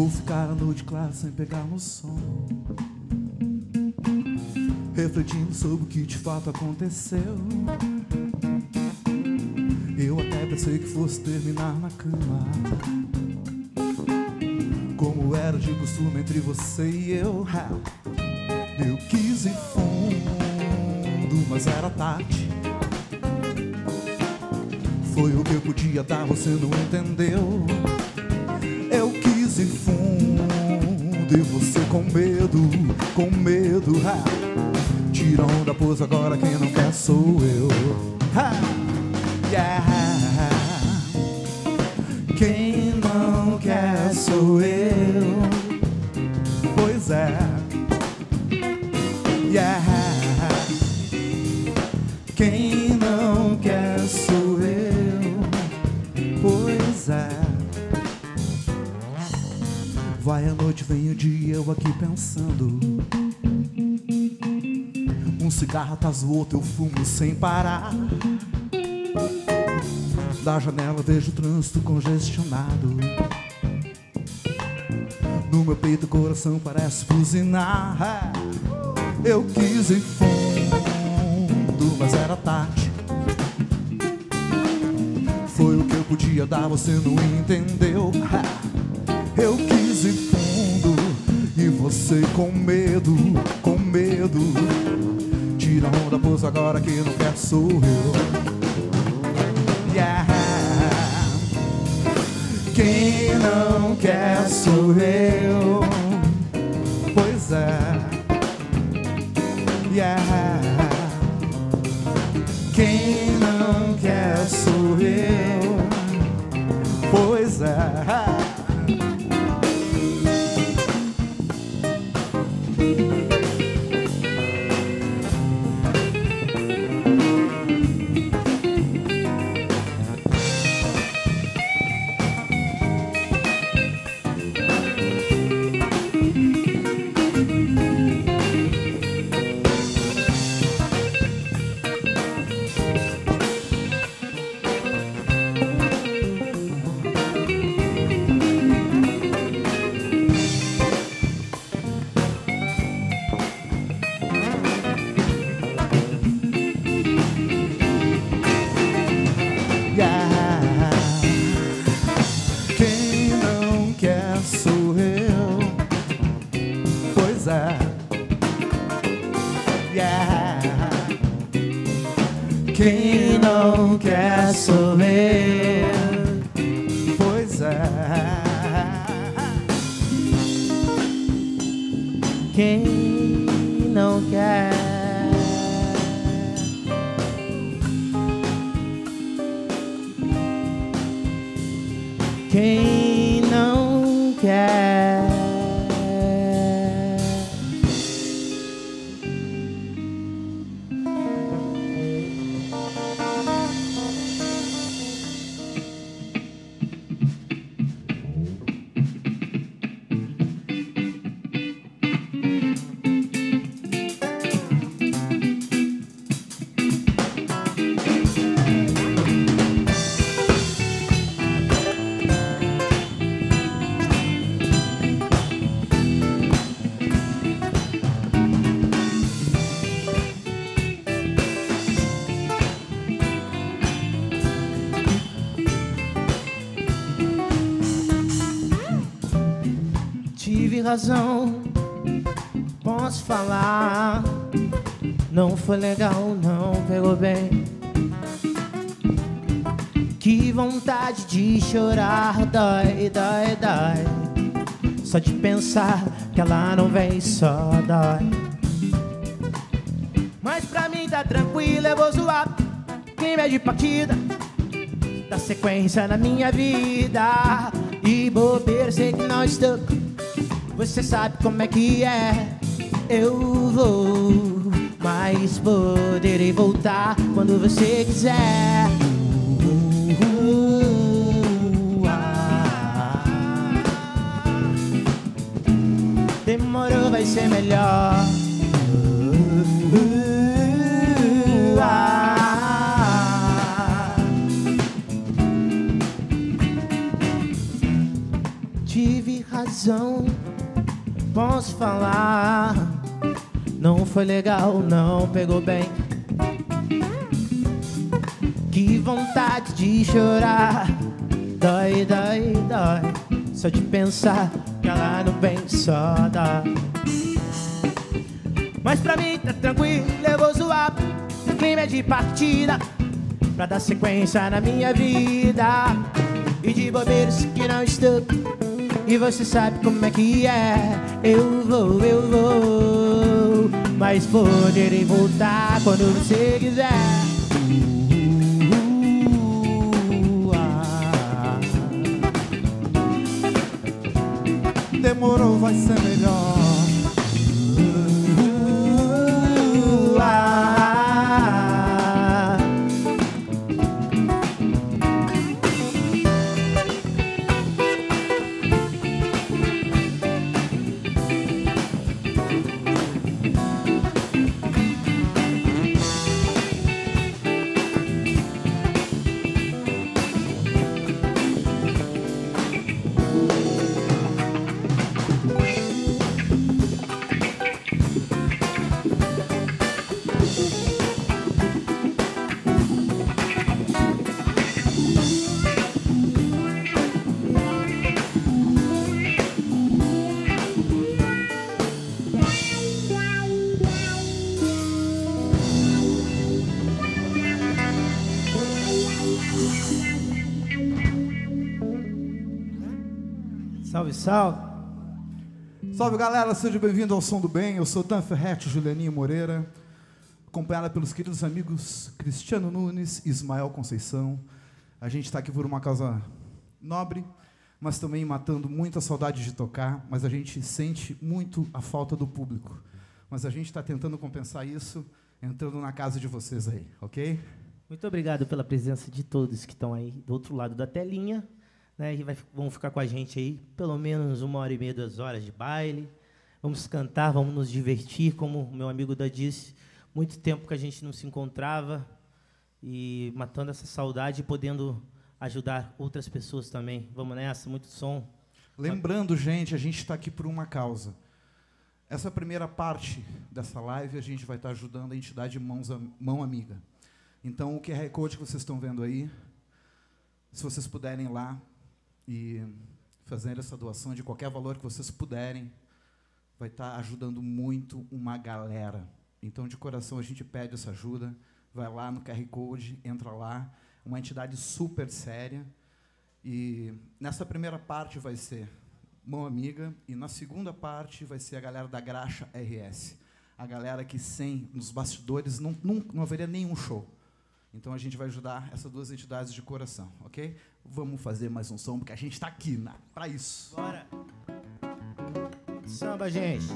Vou ficar a noite clara sem pegar no sono. Refletindo sobre o que de fato aconteceu. Eu até pensei que fosse terminar na cama. Como era de costume entre você e eu. Eu quis ir fundo, mas era tarde. Foi o que eu podia dar, você não entendeu com medo, com medo ha. Tira onda, pois agora quem não quer sou eu ha. Yeah. Pensando Um cigarro atrás do outro, eu fumo sem parar. Da janela vejo o trânsito congestionado. No meu peito o coração parece buzinar. Eu quis ir fundo, mas era tarde. Foi o que eu podia dar, você não entendeu. Eu quis você com medo, com medo. Tira onda, pois agora quem não quer sou eu Yeah. Quem não quer sou eu razão, posso falar. Não foi legal, não pegou bem. Que vontade de chorar, dói, dói, dói. Só de pensar que ela não vem, só dói. Mas pra mim tá tranquilo, eu vou zoar. Quem mede partida, dá sequência na minha vida. E bobeira, sei que não estou. Você sabe como é que é. Eu vou, mas poderei voltar quando você quiser. Demorou, vai ser melhor. Falar. Não foi legal, não pegou bem. Que vontade de chorar. Dói, dói, dói. Só de pensar que ela não vem só dá. Mas pra mim tá tranquilo, eu vou zoar. O clima é de partida. Pra dar sequência na minha vida. E de bobeiros que não estou. E você sabe como é que é. Eu vou, eu vou. Mas poderei voltar quando você quiser. Demorou, vai ser melhor. Salve, salve. Salve galera, seja bem-vindo ao Som do Bem. Eu sou Dan Ferretti, Julianinho Moreira, acompanhada pelos queridos amigos Cristiano Nunes e Ismael Conceição. A gente está aqui por uma causa nobre, mas também matando muita saudade de tocar, mas a gente sente muito a falta do público. Mas a gente está tentando compensar isso entrando na casa de vocês aí, ok? Muito obrigado pela presença de todos que estão aí do outro lado da telinha. Né, e vai, vão ficar com a gente aí pelo menos uma hora e meia, duas horas de baile. Vamos cantar, vamos nos divertir, como o meu amigo da disse. Muito tempo que a gente não se encontrava e matando essa saudade e podendo ajudar outras pessoas também. Vamos nessa, muito som. Lembrando, gente, a gente está aqui por uma causa. Essa primeira parte dessa live a gente vai estar ajudando a entidade Mãos, Am- Mão Amiga. Então, o QR Code que vocês estão vendo aí, se vocês puderem lá e fazer essa doação de qualquer valor que vocês puderem, vai estar ajudando muito uma galera. Então, de coração, a gente pede essa ajuda. Vai lá no QR Code, entra lá. Uma entidade super séria. E nessa primeira parte vai ser Mão Amiga e na segunda parte vai ser a galera da Graxa RS. A galera que sem, nos bastidores, não, não, não haveria nenhum show. Então a gente vai ajudar essas duas entidades de coração, ok? Vamos fazer mais um som, porque a gente está aqui na, para isso. Bora! Samba, gente!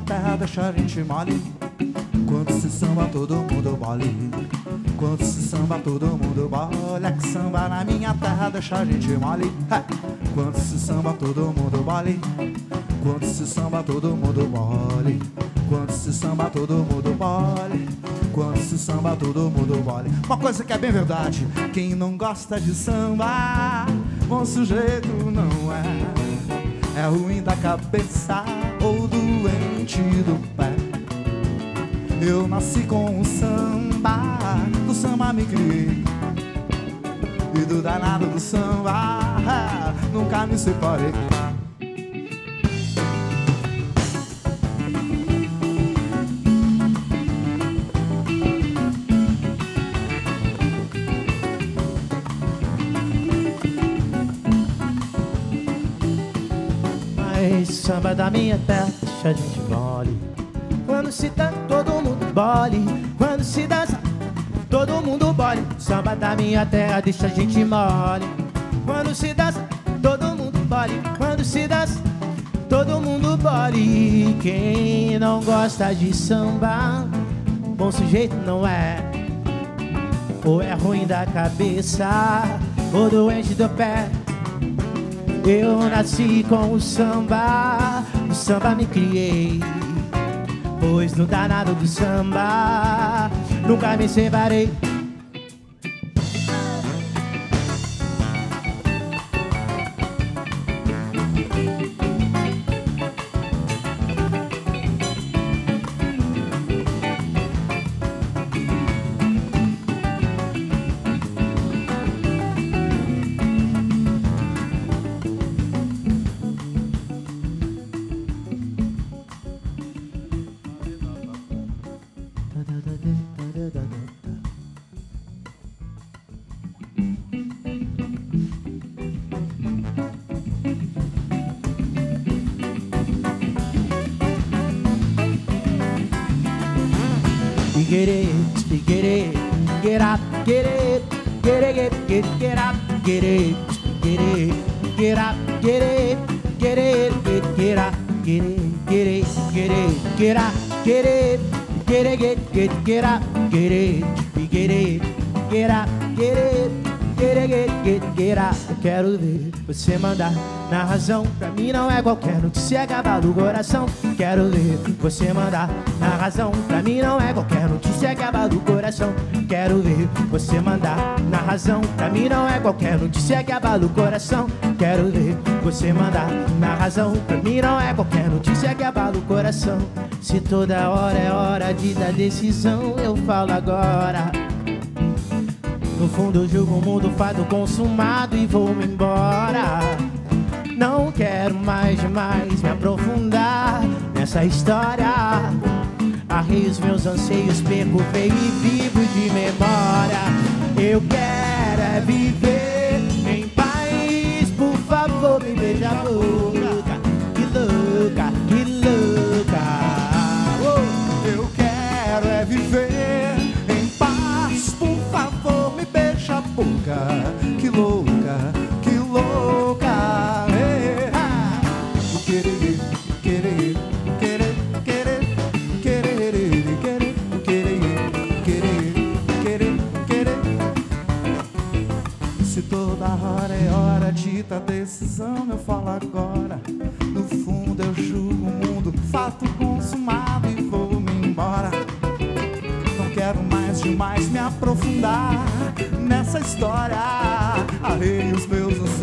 Terra deixa a gente mole. Quando se samba todo mundo mole. Quando se samba todo mundo mole. É que samba na minha terra deixa a gente mole. Quando se samba todo mundo mole. Quando se samba todo mundo mole. Quando se samba todo mundo mole. Quando se samba todo mundo mole. Uma coisa que é bem verdade: quem não gosta de samba, bom sujeito não é. É ruim da cabeça ou doente do pé. Eu nasci com o samba, do samba me criei. E do danado do samba, nunca me separei. Samba da minha terra deixa a gente bole. Quando se dança, todo mundo bole. Samba da minha terra deixa a gente mole. Quando se dança, todo mundo bole. Quando se dança, todo mundo bole. Quem não gosta de samba, bom sujeito não é. Ou é ruim da cabeça, ou doente do pé. Eu nasci com o samba, o samba me criei. Pois no danado do samba, nunca me separei. Get it, get it, get up, get it, get it, get get get up, get it, get it, get up, get it, get it, get get up, get it, get it, get it, get up, get it, get it, get get get up, get it, get it, get up, get it. Eu quero ver você mandar na razão. Pra mim não é qualquer notícia acabar do coração. Quero ver você mandar na razão. Pra mim não é qualquer notícia acabar do coração. Quero ver você mandar na razão. Pra mim não é qualquer notícia acabar do coração. Quero ver você mandar na razão. Pra mim não é qualquer notícia que abala o coração. Se toda hora é hora de dar decisão, eu falo agora. No fundo eu julgo o mundo fado consumado e vou-me embora. Não quero mais demais me aprofundar nessa história. Arrei os meus anseios, perco feio e vivo de memória. Eu quero é viver em paz, por favor, me beija eu falo agora. No fundo eu julgo o mundo, fato consumado e vou-me embora. Não quero mais demais me aprofundar nessa história. Arrei os meus anseios,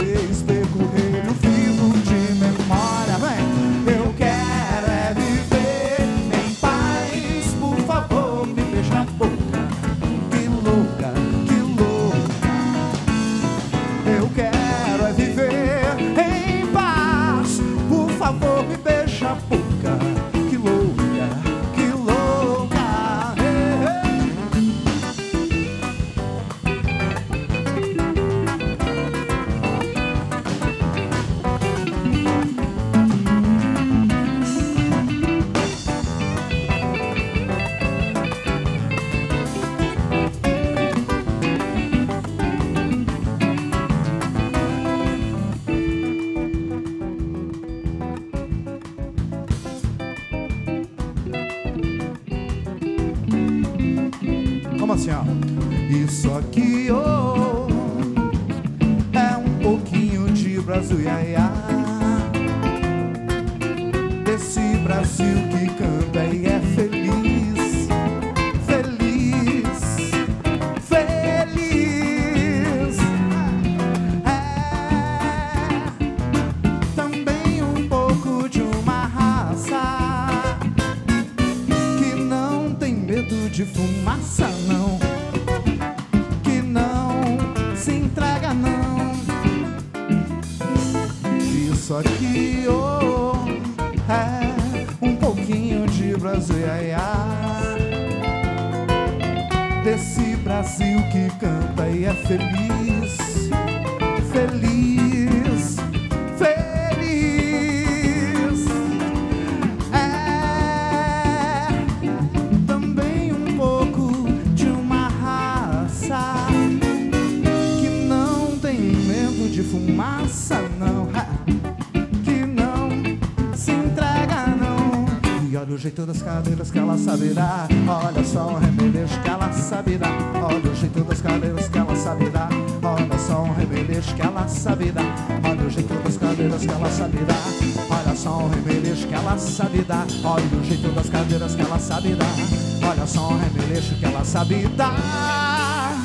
jeito das cadeiras que ela sabe dar. Olha só o remeleixo que ela sabe dar. Olha o jeito das cadeiras que ela sabe dar. Olha só o remeleixo que ela sabe dar. Olha o jeito das cadeiras que ela sabe dar. Olha só o remeleixo que ela sabe dar. Olha o jeito das cadeiras que ela sabe dar. Olha só o remeleixo que ela sabe dar.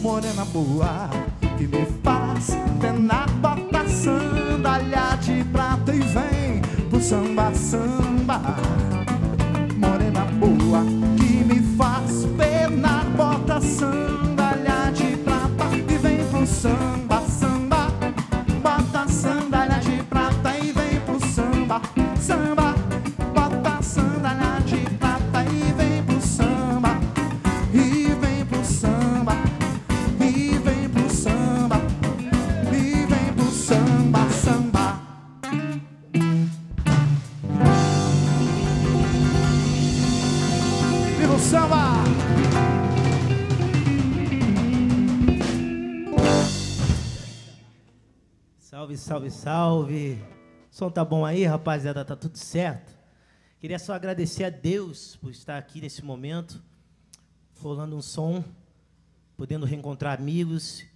Morena boa que me faz penar, bota sandália de prata e vem pro samba, samba. Bota Salve, salve. O som tá bom aí, rapaziada? Tá tudo certo? Queria só agradecer a Deus por estar aqui nesse momento, rolando um som, podendo reencontrar amigos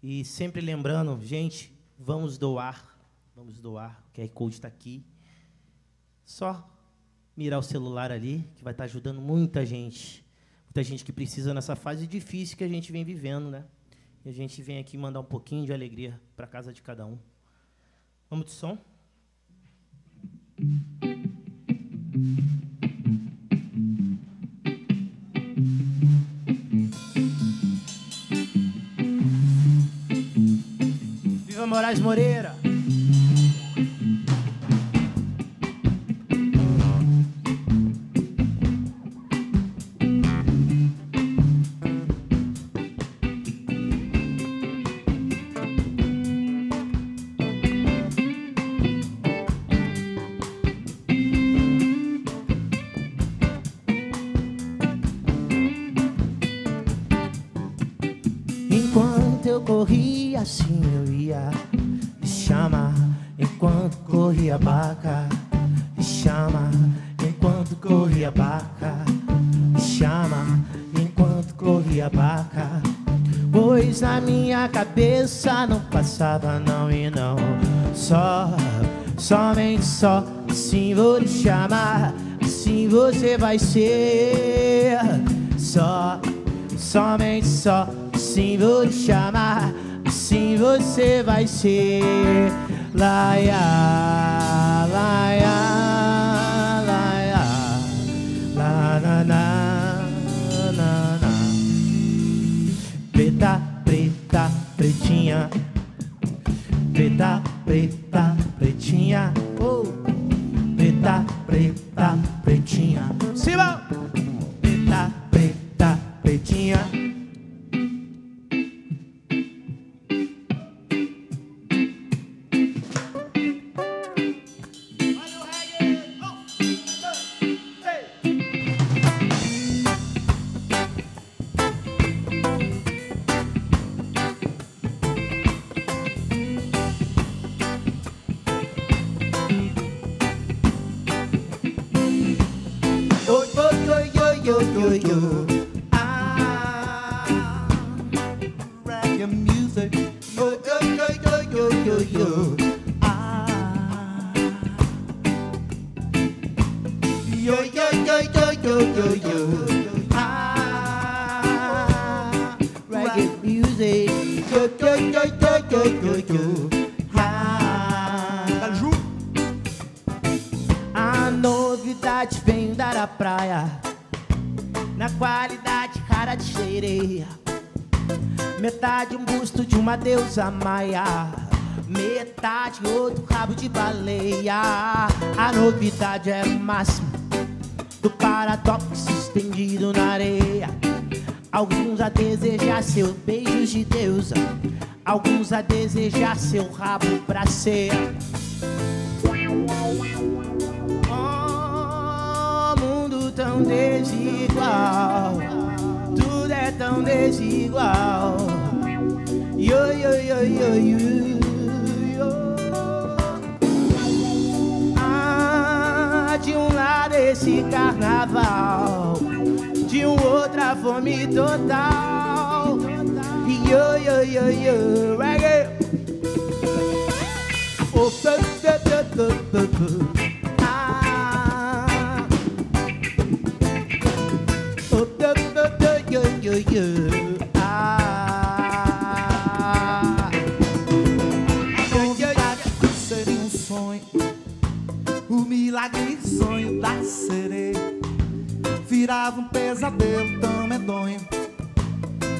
e sempre lembrando, gente, vamos doar, vamos doar. O QR Code está aqui. Só mirar o celular ali, que vai estar ajudando muita gente. Muita gente que precisa nessa fase difícil que a gente vem vivendo, né? E a gente vem aqui mandar um pouquinho de alegria para casa de cada um. Vamos de som? Viva Moraes Moreira! Passava não e não. Só, somente só. Assim vou lhe chamar Assim você vai ser. Só, somente só. Assim vou lhe chamar Assim você vai ser. Laia, laia Preta, preta, pretinha oh. Music. Yo, yo, yo, yo, yo, yo, yo. Ah. Yo, yo, yo, yo, yo, yo, yo. Ah, reggae music. Yo, yo, yo, yo, yo, yo, yo. Ah. A novidade vem da praia Na qualidade cara de sereia Metade um busto de uma deusa maia. Metade outro rabo de baleia. A novidade é o máximo Do paradoxo estendido na areia. Alguns a desejar seu beijos de deusa. Alguns a desejar seu rabo pra ceia. Oh, mundo tão desigual. Tão desigual. Yo, yo, yo, yo, yo. Ah, de um lado esse carnaval de um outra fome total. Yo, yo, yo, yo, reggae. Oh. Yo, yo, yo. Ah. Yo. Seria um sonho, o milagre sonho da sereia. Virava um pesadelo tão medonho.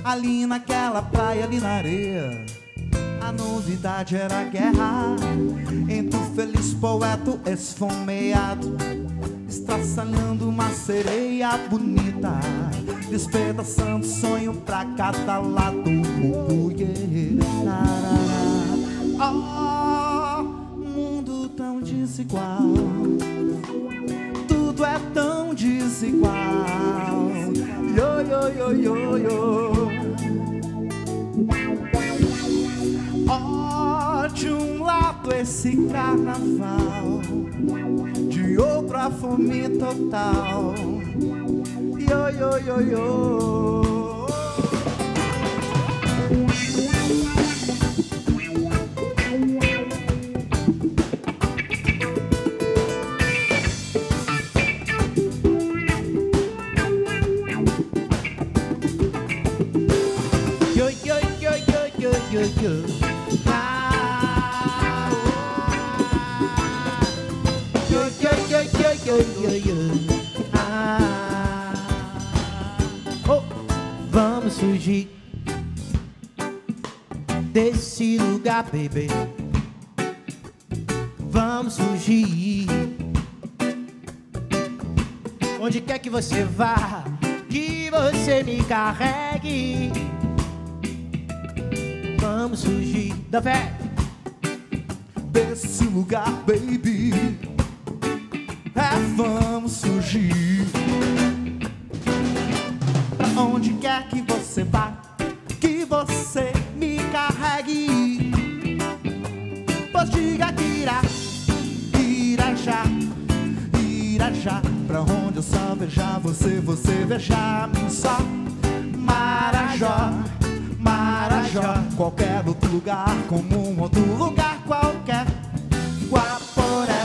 Ali naquela praia, ali na areia. A novidade era a guerra entre o feliz poeta esfomeado, estraçalhando uma sereia bonita, despedaçando sonho pra cada lado. Oh, yeah. Oh, mundo tão desigual, tudo é tão desigual. Yo, yo, yo, yo, yo. Oh, de um lado esse carnaval, de outro a fome total. Yo, yo, yo, yo. Yo, yo, yo, yo, yo, yo, yo. Ah, oh. Yo, yo, yo, yo, yo, yo, yo. Ah, fugir desse lugar, baby. Vamos fugir. Onde quer que você vá, que você me carregue. Vamos fugir da fé. desse lugar, baby. É, vamos fugir. Onde quer que você vá, que você me carregue. Pois diga que irá, irá já, irá já. Pra onde eu só veja você, você veja mim só. Marajó, Marajó, qualquer outro lugar, como um outro lugar qualquer. Guaporé,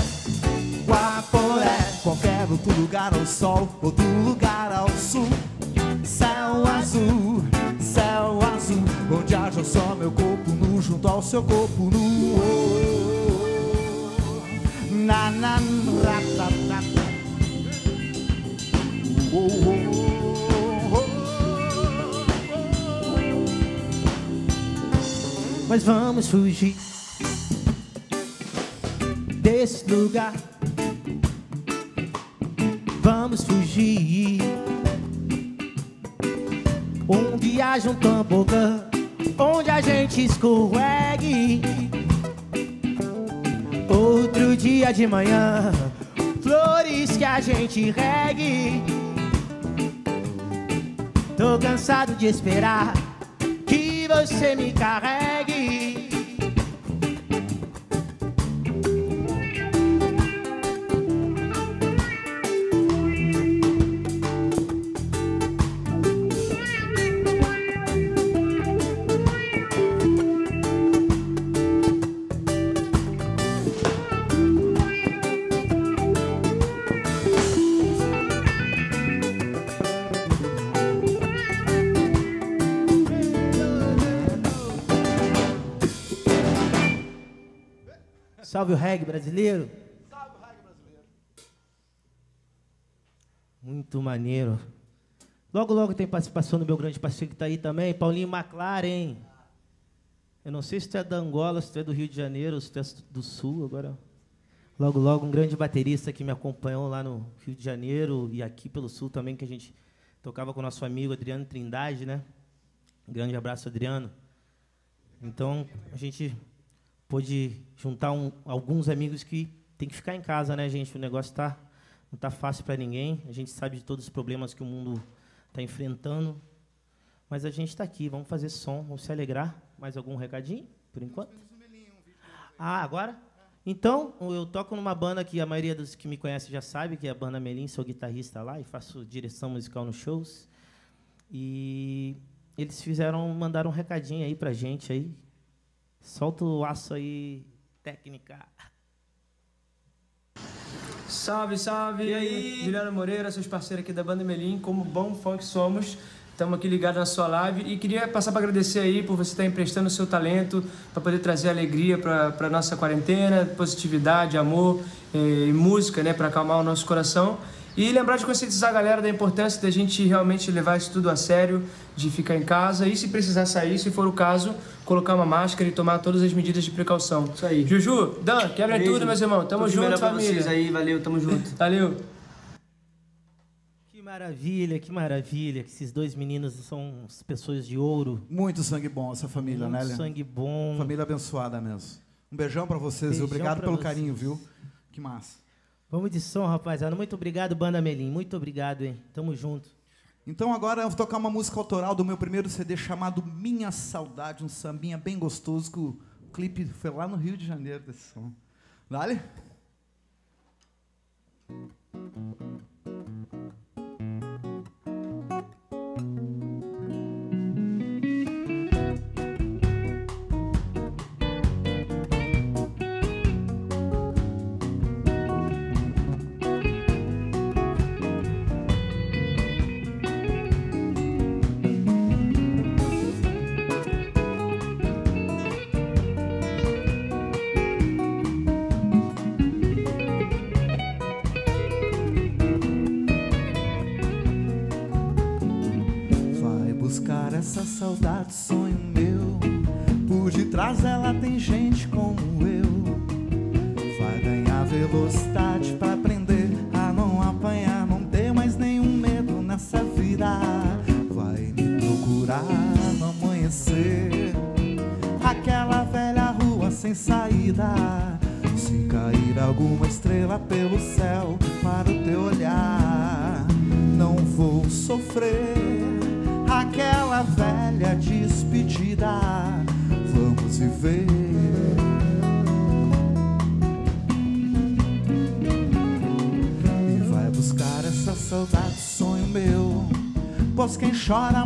Guaporé, qualquer outro lugar ao sol, outro lugar ao sul. Junto ao seu corpo nu. Na na ra, oh, oh, Mas vamos fugir desse lugar. Vamos fugir. Onde haja um tobogã, onde a gente escorregue. Outro dia de manhã, flores que a gente regue. Tô cansado de esperar que você me carregue. Salve o reggae brasileiro. Muito maneiro. Logo, logo tem participação do meu grande parceiro que está aí também, Paulinho McLaren. Eu não sei se tu é da Angola, se tu é do Rio de Janeiro, se tu é do Sul agora. Logo, logo, um grande baterista que me acompanhou lá no Rio de Janeiro e aqui pelo Sul também, que a gente tocava com o nosso amigo Adriano Trindade, né? Um grande abraço, Adriano. Então, a gente pôde juntar um- alguns amigos que tem que ficar em casa, né, gente? O negócio tá, não tá fácil para ninguém. A gente sabe de todos os problemas que o mundo está enfrentando. Mas a gente está aqui, vamos fazer som, vamos se alegrar. Mais algum recadinho, por enquanto? Ah, agora? Então, eu toco numa banda que a maioria dos que me conhecem já sabe, que é a banda Melim, sou guitarrista lá e faço direção musical nos shows. E eles fizeram, mandaram um recadinho aí pra gente aí. Solta o aço aí, técnica. Salve, salve! E aí? Juliano Moreira, seus parceiros aqui da Banda Melim, como bom funk somos. Estamos aqui ligados na sua live e queria passar para agradecer aí por você estar emprestando o seu talento para poder trazer alegria para a nossa quarentena, positividade, amor eh, e música, né, para acalmar o nosso coração. E lembrar de conscientizar a galera da importância da gente realmente levar isso tudo a sério, de ficar em casa e se precisar sair, se for o caso, colocar uma máscara e tomar todas as medidas de precaução. Isso aí. Juju, Dan, quebra Beijo. tudo, meus irmãos. Tamo Tudo junto, família. vocês aí, valeu, tamo junto. Valeu. Que maravilha, que maravilha. Que esses dois meninos são as pessoas de ouro. Muito sangue bom essa família, né, Muito sangue bom. Família abençoada mesmo. Um beijão pra vocês, Beijão obrigado pelo vocês. carinho, viu? Que massa. Vamos de som, rapaziada. Muito obrigado, Banda Melim. Muito obrigado, hein? Tamo junto. Então agora eu vou tocar uma música autoral do meu primeiro CD chamado Minha Saudade, um sambinha bem gostoso, que o clipe foi lá no Rio de Janeiro desse som. Dale? Saudade, sonho meu. Por detrás dela Pois quem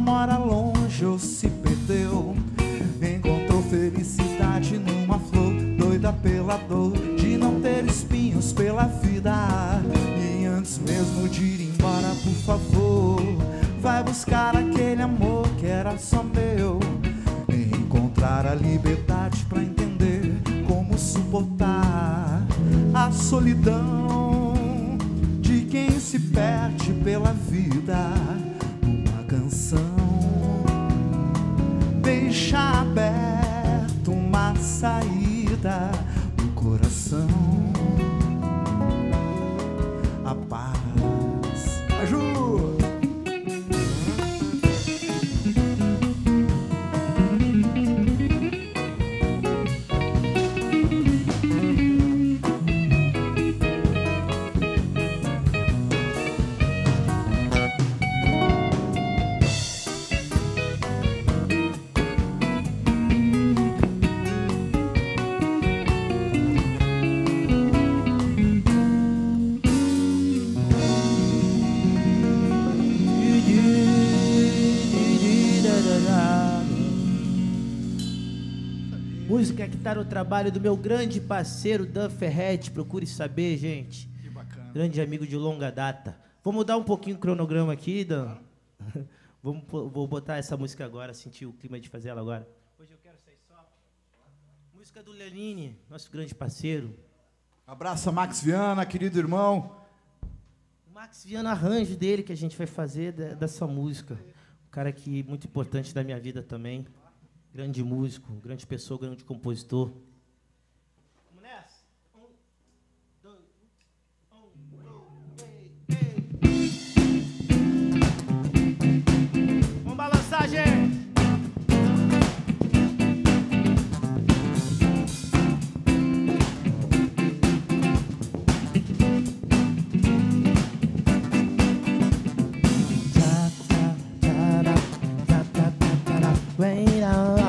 No trabalho do meu grande parceiro Dan Ferretti. Procure saber, gente. Que bacana. Grande amigo de longa data. Vou mudar um pouquinho o cronograma aqui, Dan. Vamos, pô- vou botar essa música agora, sentir o clima de fazer ela agora. Hoje eu quero sair só. Música do Lenine, nosso grande parceiro. Abraço a Max Viana, querido irmão. O Max Viana arranjo dele que a gente vai fazer de- dessa música. Um cara que muito importante da minha vida também. Grande músico, grande pessoa, grande compositor. Vamos nessa? Um, dois, um, dois, três. Vamos balançar, gente! Wait on.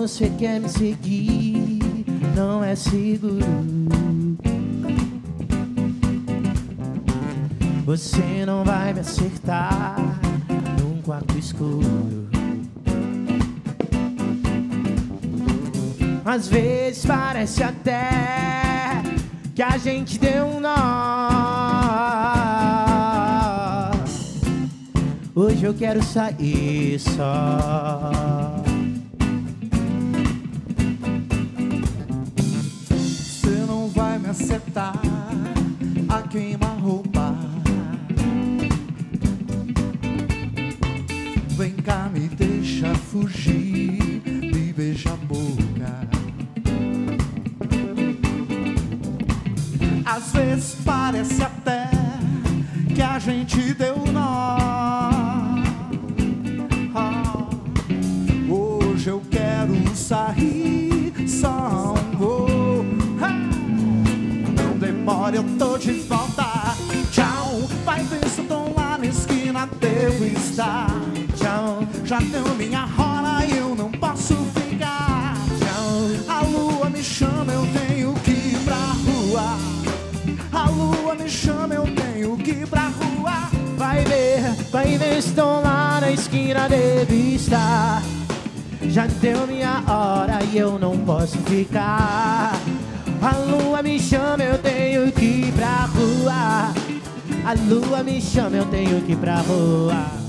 Você quer me seguir, não é seguro. Você não vai me acertar num quarto escuro. Às vezes parece até que a gente deu um nó. Hoje eu quero sair só. Acertar a queima-roupa. Vem cá, me deixa fugir, deu minha hora e eu não posso ficar. A lua me chama, eu tenho que ir pra rua. A lua me chama, eu tenho que ir pra rua.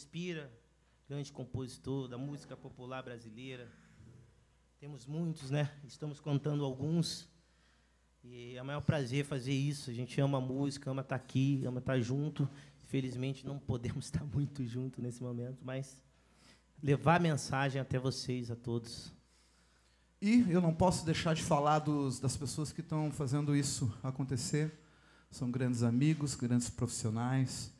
Inspira. Grande compositor da música popular brasileira. Temos muitos, né? Estamos contando alguns. E é o maior prazer fazer isso. A gente ama a música, ama estar aqui, ama estar junto. Infelizmente não podemos estar muito junto nesse momento, mas levar a mensagem até vocês, a todos. E eu não posso deixar de falar dos, das pessoas que estão fazendo isso acontecer. São grandes amigos, grandes profissionais.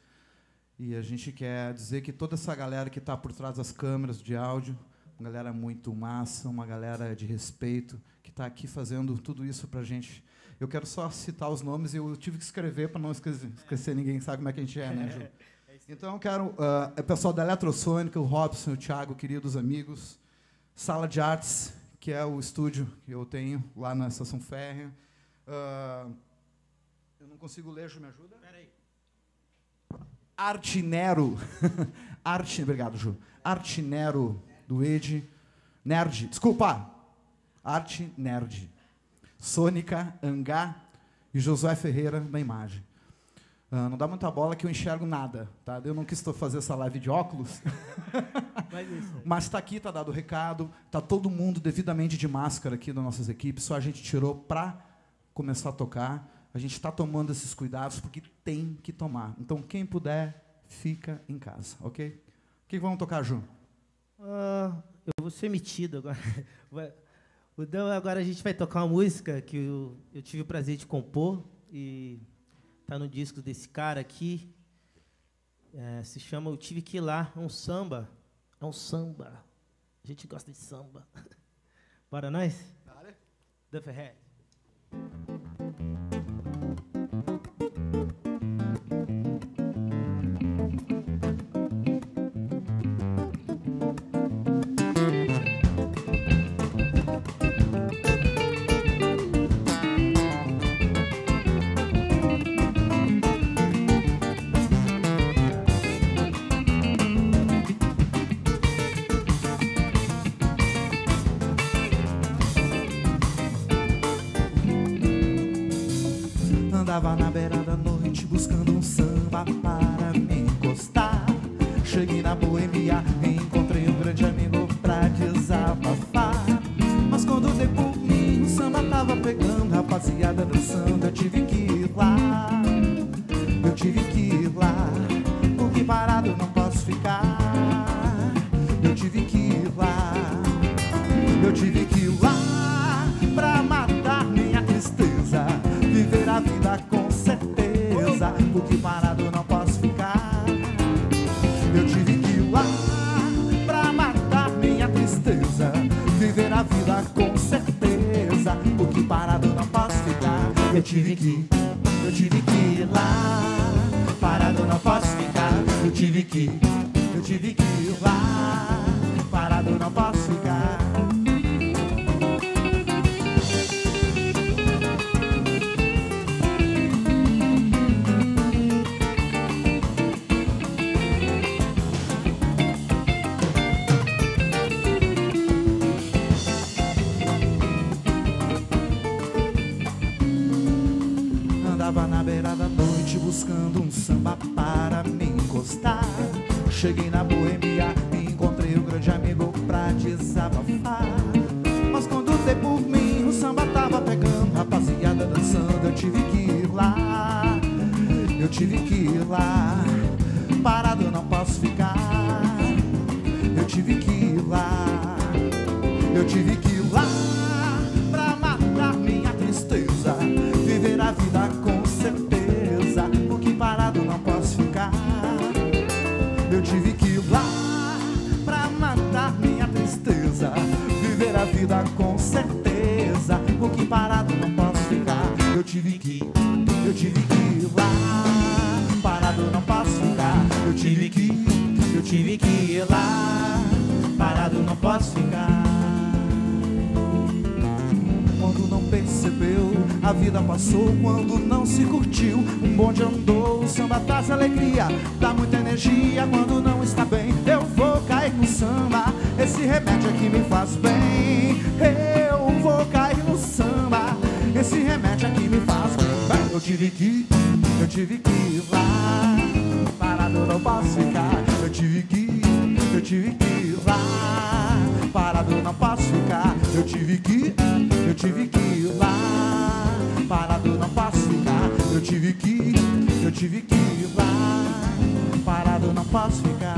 E a gente quer dizer que toda essa galera que está por trás das câmeras de áudio, uma galera muito massa, uma galera de respeito, que está aqui fazendo tudo isso para a gente. Eu quero só citar os nomes e eu tive que escrever para não esquecer, esquecer ninguém, sabe como é que a gente é, né, Ju? Então eu quero é o pessoal da Eletrosônica, o Robson, o Thiago, queridos amigos. Sala de Artes, que é o estúdio que eu tenho lá na Estação Férrea. Ah, eu não consigo ler, Ju, me ajuda? Peraí. Artinero. Arte, obrigado, Ju. Artinero do Ed. Nerd, desculpa. Arte Nerd. Sônica, Angá e Josué Ferreira na imagem. Ah, não dá muita bola que eu enxergo nada, tá? Eu não quis fazer essa live de óculos. Mas está aqui, está dado o recado. Está todo mundo devidamente de máscara aqui das nossas equipes. Só a gente tirou para começar a tocar. A gente está tomando esses cuidados porque tem que tomar. Então, quem puder, fica em casa, ok? O que vamos tocar, Ju? Uh, eu vou ser metido agora. Então, agora a gente vai tocar uma música que eu, eu tive o prazer de compor e tá no disco desse cara aqui. É, se chama Eu Tive Que Ir Lá, é um samba. É um samba. A gente gosta de samba. Bora nós? Bora. Duff tive que, eu tive que ir lá, parado não posso ficar. Eu tive que, eu tive que ir lá, parado não posso ficar. Quando não percebeu, a vida passou. Quando não se curtiu, um bonde andou. O samba traz alegria, dá muita energia. Quando não está bem, eu vou cair no samba. Esse remédio aqui me faz bem. Eu vou cair no samba. Esse remédio aqui me faz bem. Eu tive que, eu tive que ir lá. Parado não posso ficar. Eu tive que, eu tive que ir lá. Parado não posso ficar. Eu tive que, eu tive que ir lá. Parado não posso ficar. Eu tive que, eu tive que ir lá. Parado não posso ficar.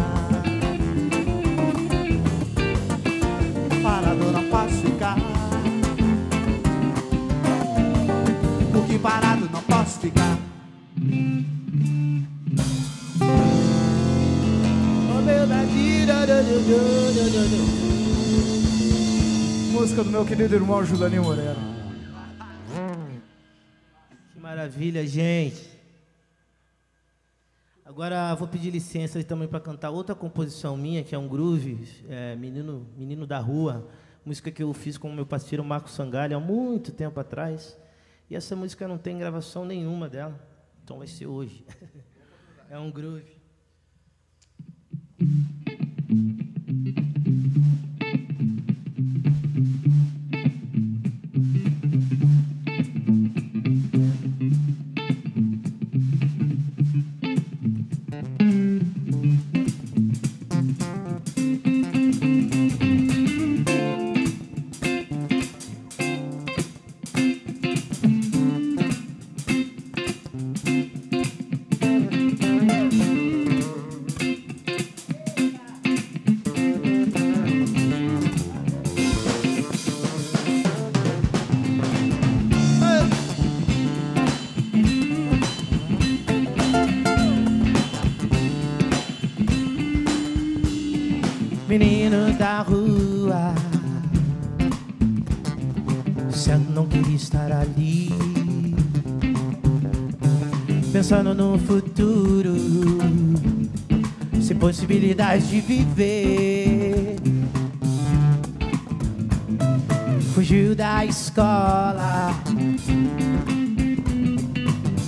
Parado não posso ficar. Parado não posso ficar. Do, do, do. Música do meu querido irmão Julianinho Moreira. Que maravilha, gente. Agora vou pedir licença também para cantar outra composição minha, que é um groove, é, Menino, Menino da Rua, música que eu fiz com o meu parceiro Marco Sangalho há muito tempo atrás. E essa música não tem gravação nenhuma dela, então vai ser hoje. É um groove. Sem possibilidade de viver. Fugiu da escola,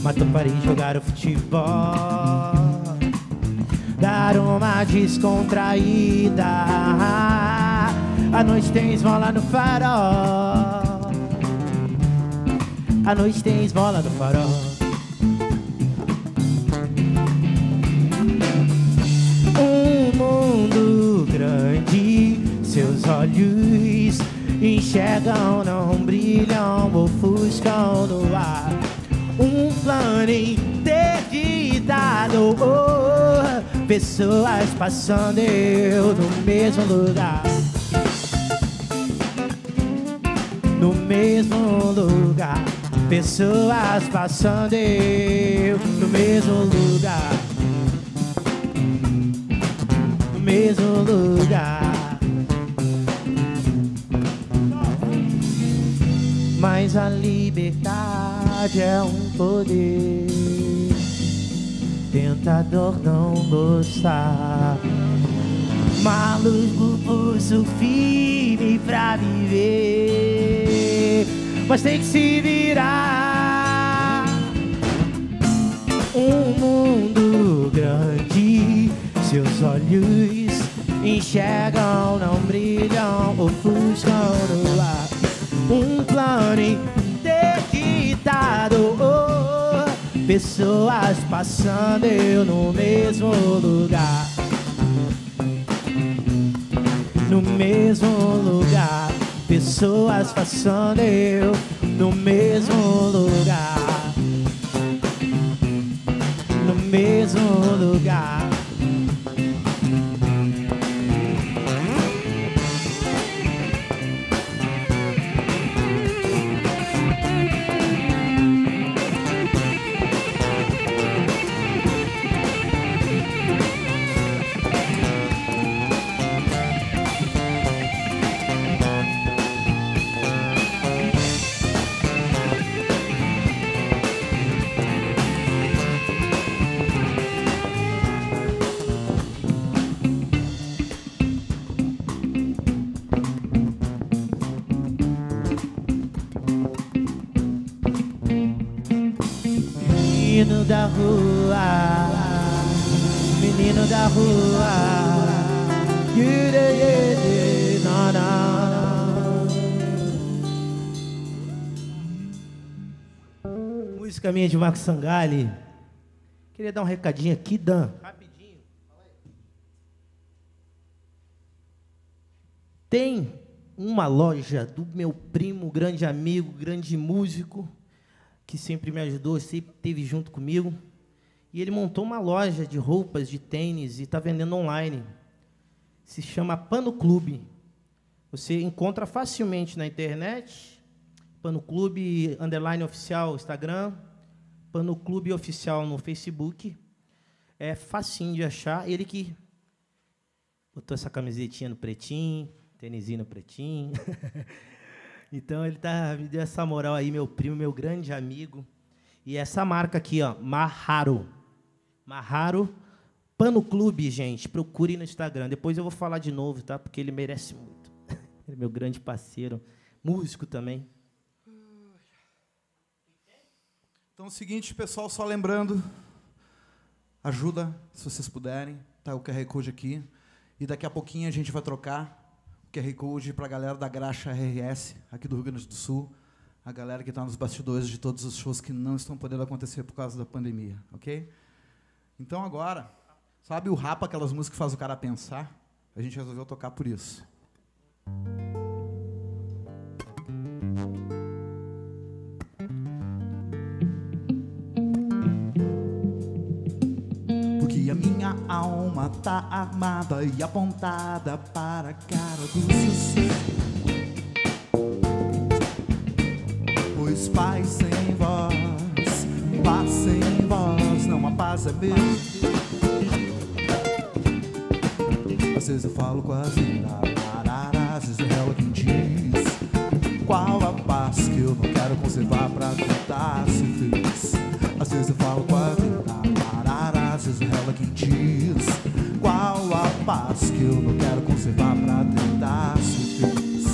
matou para ir jogar o futebol dar uma descontraída. A noite tem esmola no farol. A noite tem esmola no farol. Enxergam, não brilham, ofuscam no ar. Um plano interditado. Oh, pessoas passando eu no mesmo lugar. No mesmo lugar, pessoas passando eu no mesmo lugar. No mesmo lugar. A liberdade é um poder tentador não gostar. Maluco, pulso firme pra viver, mas tem que se virar. Um mundo grande, seus olhos enxergam, não brilham, ofuscam no ar. Um plano interditado. Oh, pessoas passando eu no mesmo lugar. No mesmo lugar, pessoas passando eu no mesmo lugar. No mesmo lugar. Música minha de Marcos Sangali. Queria dar um recadinho aqui, Dan. Rapidinho. Tem uma loja do meu primo, grande amigo, grande músico, que sempre me ajudou, sempre esteve junto comigo. E ele montou uma loja de roupas, de tênis, e está vendendo online. Se chama Pano Clube. Você encontra facilmente na internet. Pano Clube, underline oficial, Instagram. Pano Clube Oficial no Facebook. É facinho de achar. Ele que botou essa camisetinha no pretinho, tênisinho no pretinho. então ele tá, me deu essa moral aí, meu primo, meu grande amigo. E essa marca aqui, ó, Maharo. Maharo Pano Clube, gente. Procure no Instagram. Depois eu vou falar de novo, tá? Porque ele merece muito. Ele é meu grande parceiro, músico também. Então é o seguinte, pessoal, só lembrando, ajuda, se vocês puderem, Tá o QR Code aqui. E daqui a pouquinho a gente vai trocar o QR Code para a galera da Graxa RS, aqui do Rio Grande do Sul. A galera que está nos bastidores de todos os shows que não estão podendo acontecer por causa da pandemia, ok? Então agora, sabe o rapa, aquelas músicas que faz o cara pensar? A gente resolveu tocar por isso. Porque a minha alma tá armada e apontada para a cara do sucesso. Pois paz sem voz, paz sem voz, há paz é mesmo. Às vezes eu falo com a vida, às vezes é ela quem diz qual a paz que eu não quero conservar pra tentar ser feliz. Às vezes eu falo com a vida, às vezes é ela quem diz qual a paz que eu não quero conservar pra tentar ser feliz.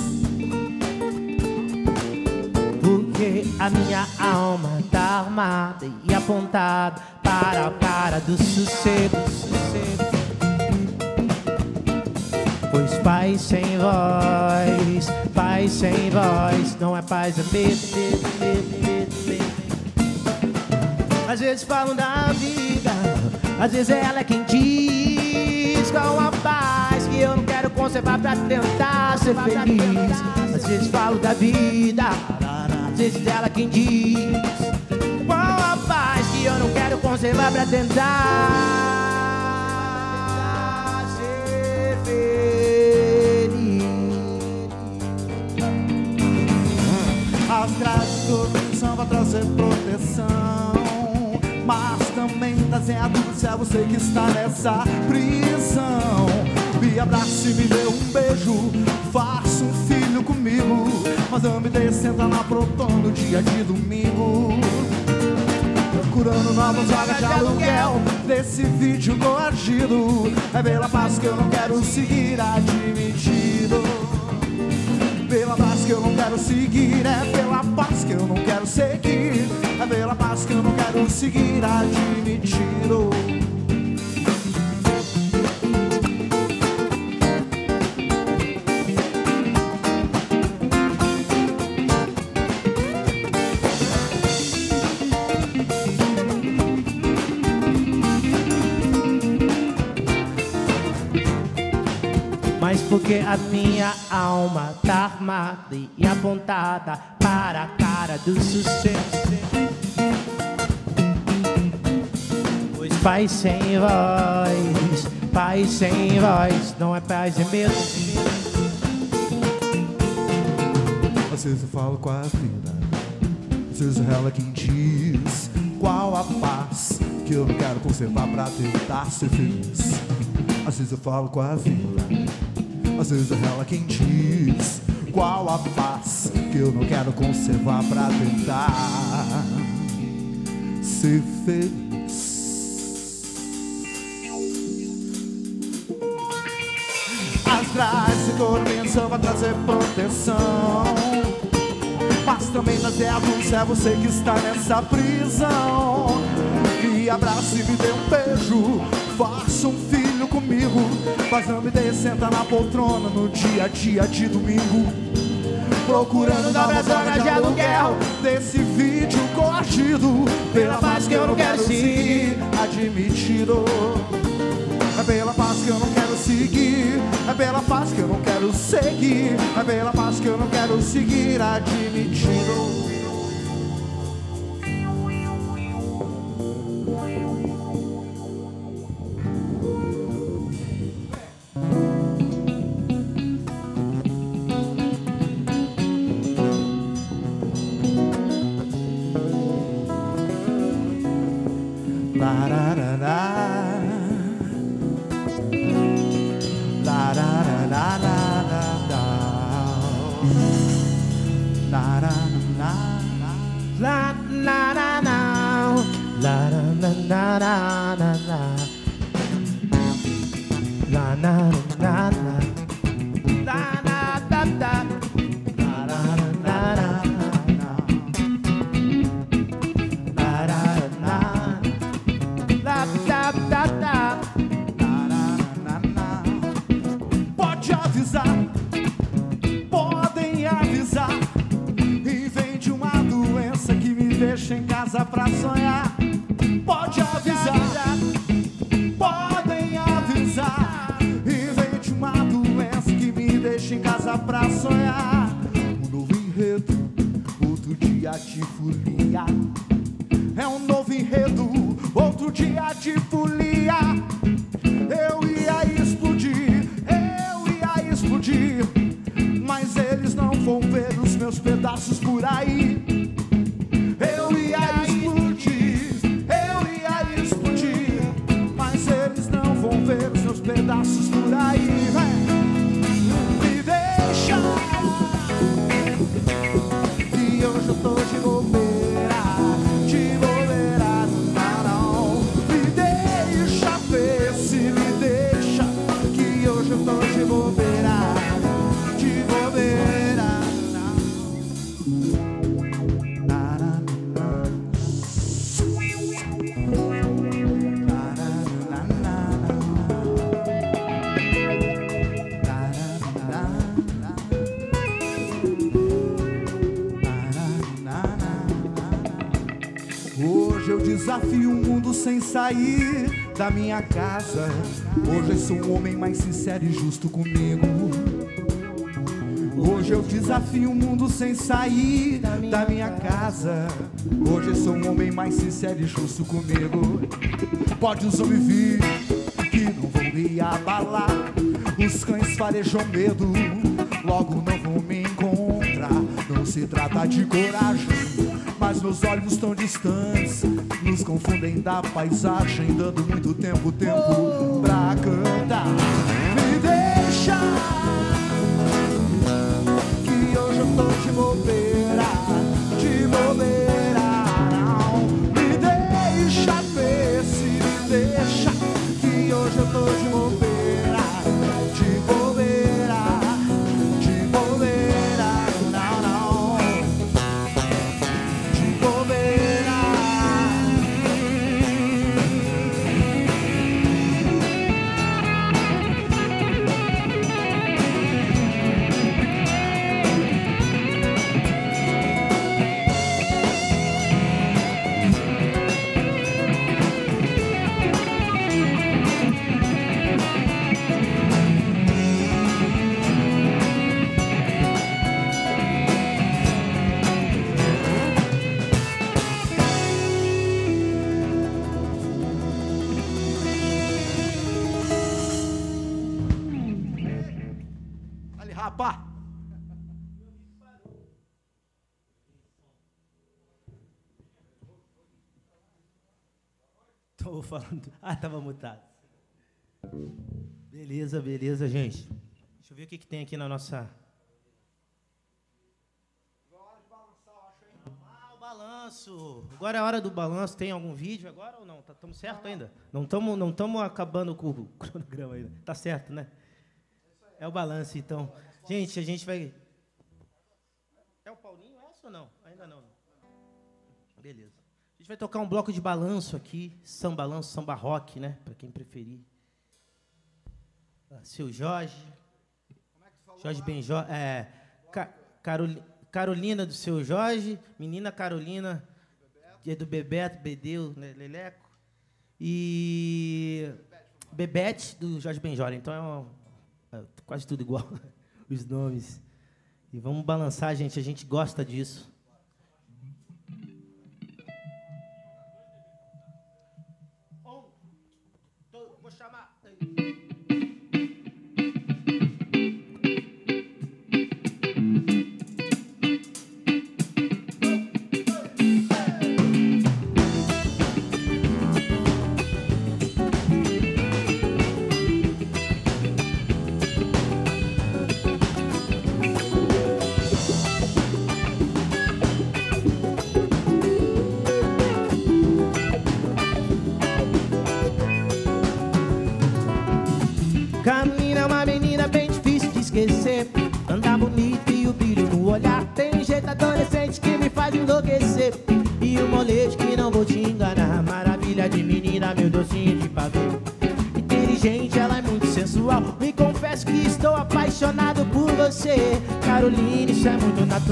Porque a minha alma tá armada e apontada para a cara do sossego, sossego. Pois paz sem voz, paz sem voz, não é paz, é medo, medo, medo, medo, medo. Às vezes falam da vida, às vezes ela é quem diz qual a paz que eu não quero conservar pra tentar ser feliz. Às vezes falo da vida, às vezes ela quem diz não quero conservar pra tentar ser feliz. As grades do samba trazer proteção Mas também desenhado do céu Você que está nessa prisão Me abrace me dê um beijo Faça um filho comigo Mas eu me dê senta na proton no dia de domingo Procurando novas vagas de aluguel. Desse vídeo coagido É pela paz que eu não quero seguir admitido. Pela paz que eu não quero seguir, é pela paz que eu não quero seguir, é pela paz que eu não quero seguir, admitido. Porque a minha alma tá armada e apontada para a cara do sucesso. Pois paz sem voz, paz sem voz, não é paz, é medo. Às vezes eu falo com a vida, às vezes ela quem diz qual a paz que eu não quero conservar pra tentar ser feliz. Às vezes eu falo com a vida, às vezes é ela quem diz qual a paz que eu não quero conservar pra tentar ser feliz. As grades se começam a trazer proteção. Mas também nas ervas é você que está nessa prisão. Me abraça e me dê um beijo Faça um filho comigo. Me dê senta na poltrona no dia a dia de domingo. Procurando novas vagas de aluguel. Desse vídeo coagido Pela paz que eu não quero seguir. Admitido. É pela paz que eu não quero seguir, é pela paz que eu não quero seguir, é pela paz que eu não quero seguir, admitindo. Casa pra sonhar. Pode avisar, podem avisar. Invente uma doença que me deixa em casa pra sonhar. Um novo enredo, outro dia de folia. É um novo enredo, outro dia de folia. Eu ia explodir, eu ia explodir. Mas eles não vão ver os meus pedaços por aí. Sem sair da minha casa. Hoje eu sou um homem mais sincero e justo comigo. Hoje eu desafio o mundo sem sair da minha casa. Hoje eu sou um homem mais sincero e justo comigo. Pode os homens vir que não vão me abalar. Os cães farejam medo, logo não vão me encontrar. Não se trata de coragem, mas meus olhos tão distantes confundem da paisagem, dando muito tempo, tempo pra cantar. Tava mutado. Beleza, beleza, gente. Deixa eu ver o que, que tem aqui na nossa. Ah, o balanço. Agora é a hora do balanço. Tem algum vídeo agora ou não? Estamos certo ainda? Não estamos não tamo acabando com o cronograma ainda. Tá certo, né? É o balanço, então. Gente, a gente vai. A gente vai tocar um bloco de balanço aqui, samba balanço, samba rock, né? Para quem preferir. Ah, Seu Jorge. Jorge Benjó, é, Ca- Caroli- Carolina do seu Jorge, menina Carolina é do Bebeto, Bedeu, né, Leleco. E Bebete do Jorge Benjora. Então é, uma- é quase tudo igual os nomes. E vamos balançar, gente. A gente gosta disso.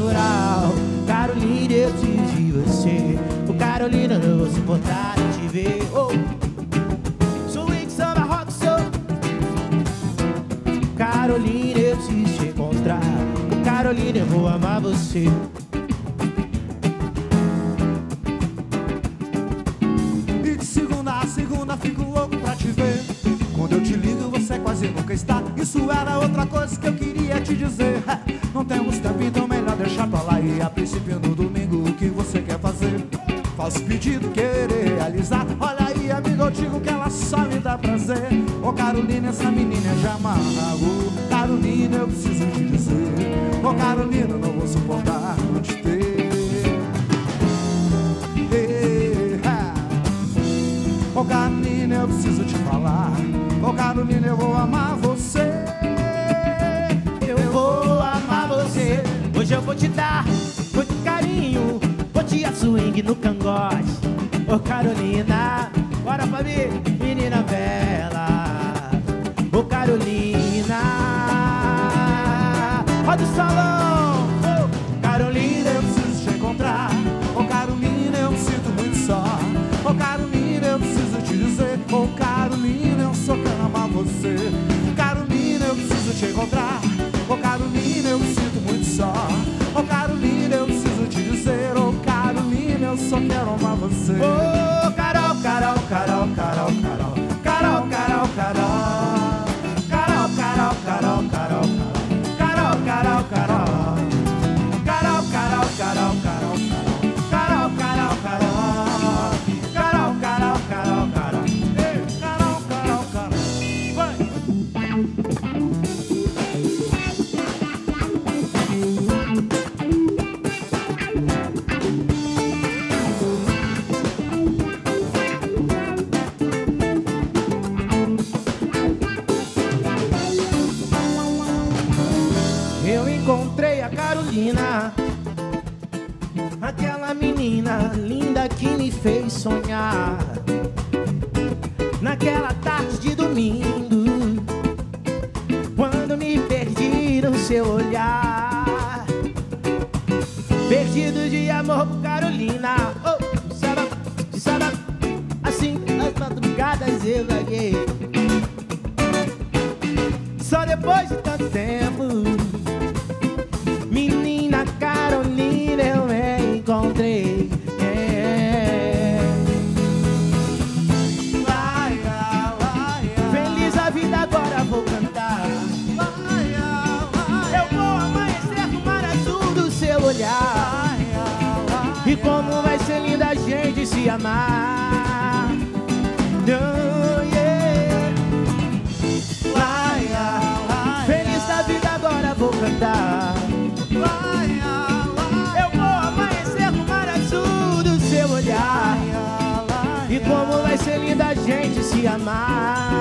natural. Carolina, eu preciso de você. O Carolina, não vou suportar te ver. Oh. Swing, samba, rock, show. Carolina, eu preciso te encontrar. O Carolina, eu vou amar você. te amar. Oh, Feliz da vida agora vou cantar. Eu vou amanhecer no mar azul do seu olhar. E como vai ser linda a gente se amar.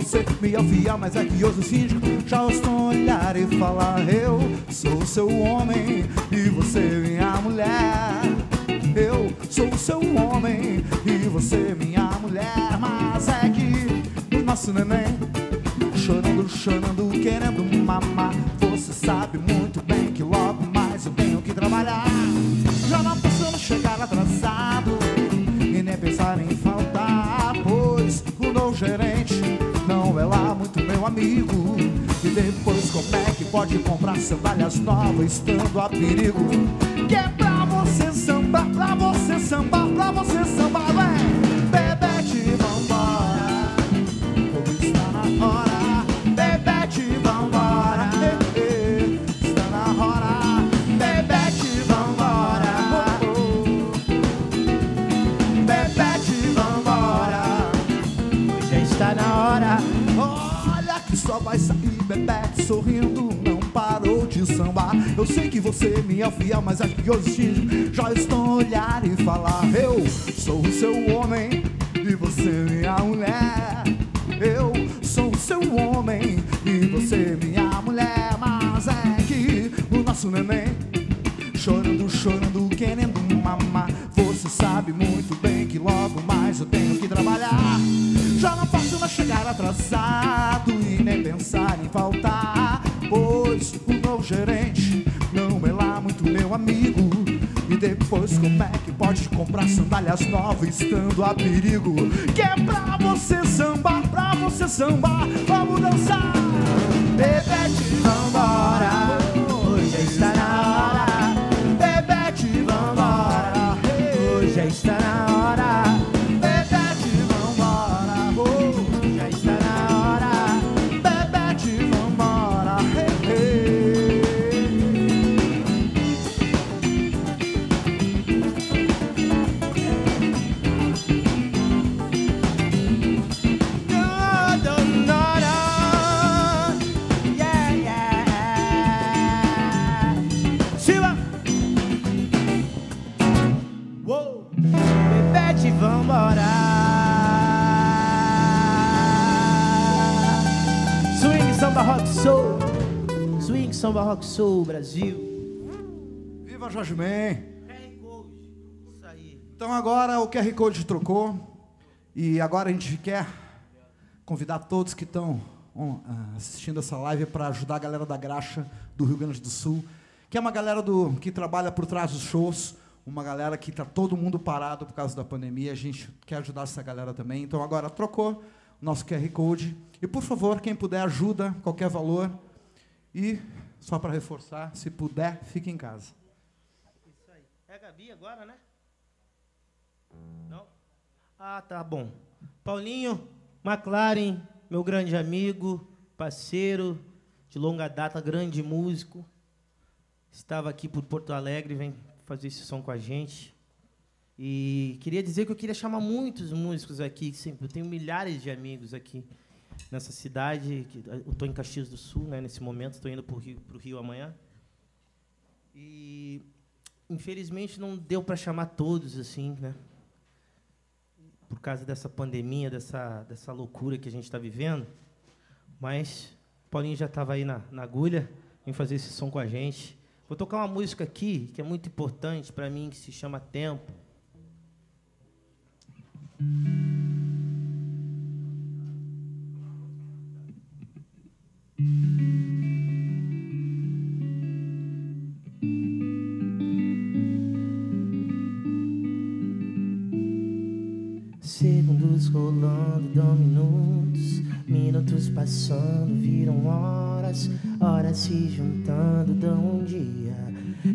Você me alfia, mas é que hoje o síndico já estou olhar e falar. Eu sou seu homem e você minha mulher. Eu sou seu homem e você minha mulher. Mas é que o nosso neném chorando, chorando, querendo mamar. Amigo. E depois, como é que pode comprar sandálias novas estando a perigo? Sei que você me é fiel, mas acho que hoje já estou a olhar e falar. Eu sou o seu homem estando a perigo? Rock, soul, Brasil. Viva Jorge Man. Então agora o QR Code trocou e agora a gente quer convidar todos que estão ah, assistindo essa live para ajudar a galera da Graxa do Rio Grande do Sul, que é uma galera do que trabalha por trás dos shows, uma galera que está todo mundo parado por causa da pandemia. A gente quer ajudar essa galera também. Então agora trocou o nosso QR Code e por favor quem puder ajuda qualquer valor e só para reforçar, se puder fique em casa. Isso aí. É a Gabi agora, né? Não? Ah, tá bom. Paulinho McLaren, meu grande amigo, parceiro de longa data, grande músico. Estava aqui por Porto Alegre, vem fazer esse som com a gente. E queria dizer que eu queria chamar muitos músicos aqui, sempre. Eu tenho milhares de amigos aqui nessa cidade. que- Eu estou em Caxias do Sul, né, nesse momento, estou indo para o Rio, Rio amanhã. E infelizmente não deu para chamar todos assim, né? Por causa dessa pandemia, dessa, dessa loucura que a gente está vivendo. Mas Paulinho já estava aí na, na agulha em fazer esse som com a gente. Vou tocar uma música aqui que é muito importante para mim, que se chama Tempo. Segundos rolando, dão minutos, minutos passando, viram horas, horas se juntando, dão um dia,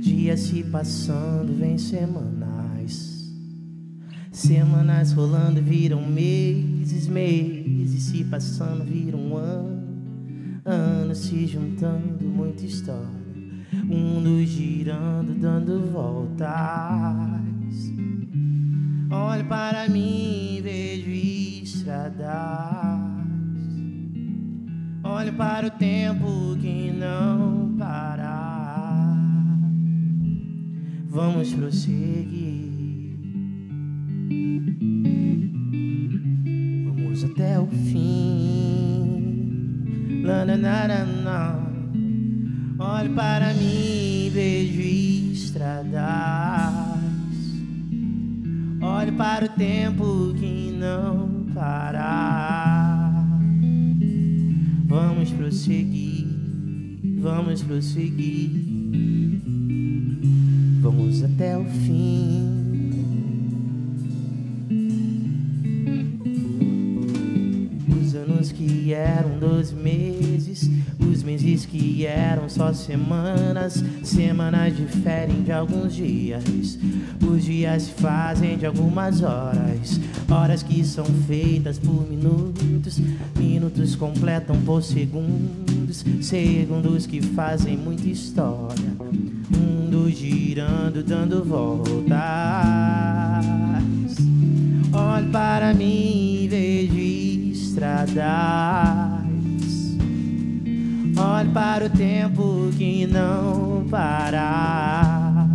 dias se passando, vem semanas, semanas rolando, viram meses, meses se passando, viram ano, anos se juntando, muita história, mundo girando, dando voltas. Olhe para mim, vejo estradas. Olhe para o tempo que não para. Vamos prosseguir. Vamos até o fim. Olhe para mim, vejo estradas. Olhe para o tempo que não para. Vamos prosseguir, vamos prosseguir. Vamos até o fim. Que eram doze meses, os meses que eram só semanas, semanas diferem de alguns dias. Os dias fazem de algumas horas, horas que são feitas por minutos, minutos completam por segundos, segundos que fazem muita história. Mundo girando, dando voltas. Olhe para mim, vejo estradas. Olhe para o tempo que não para.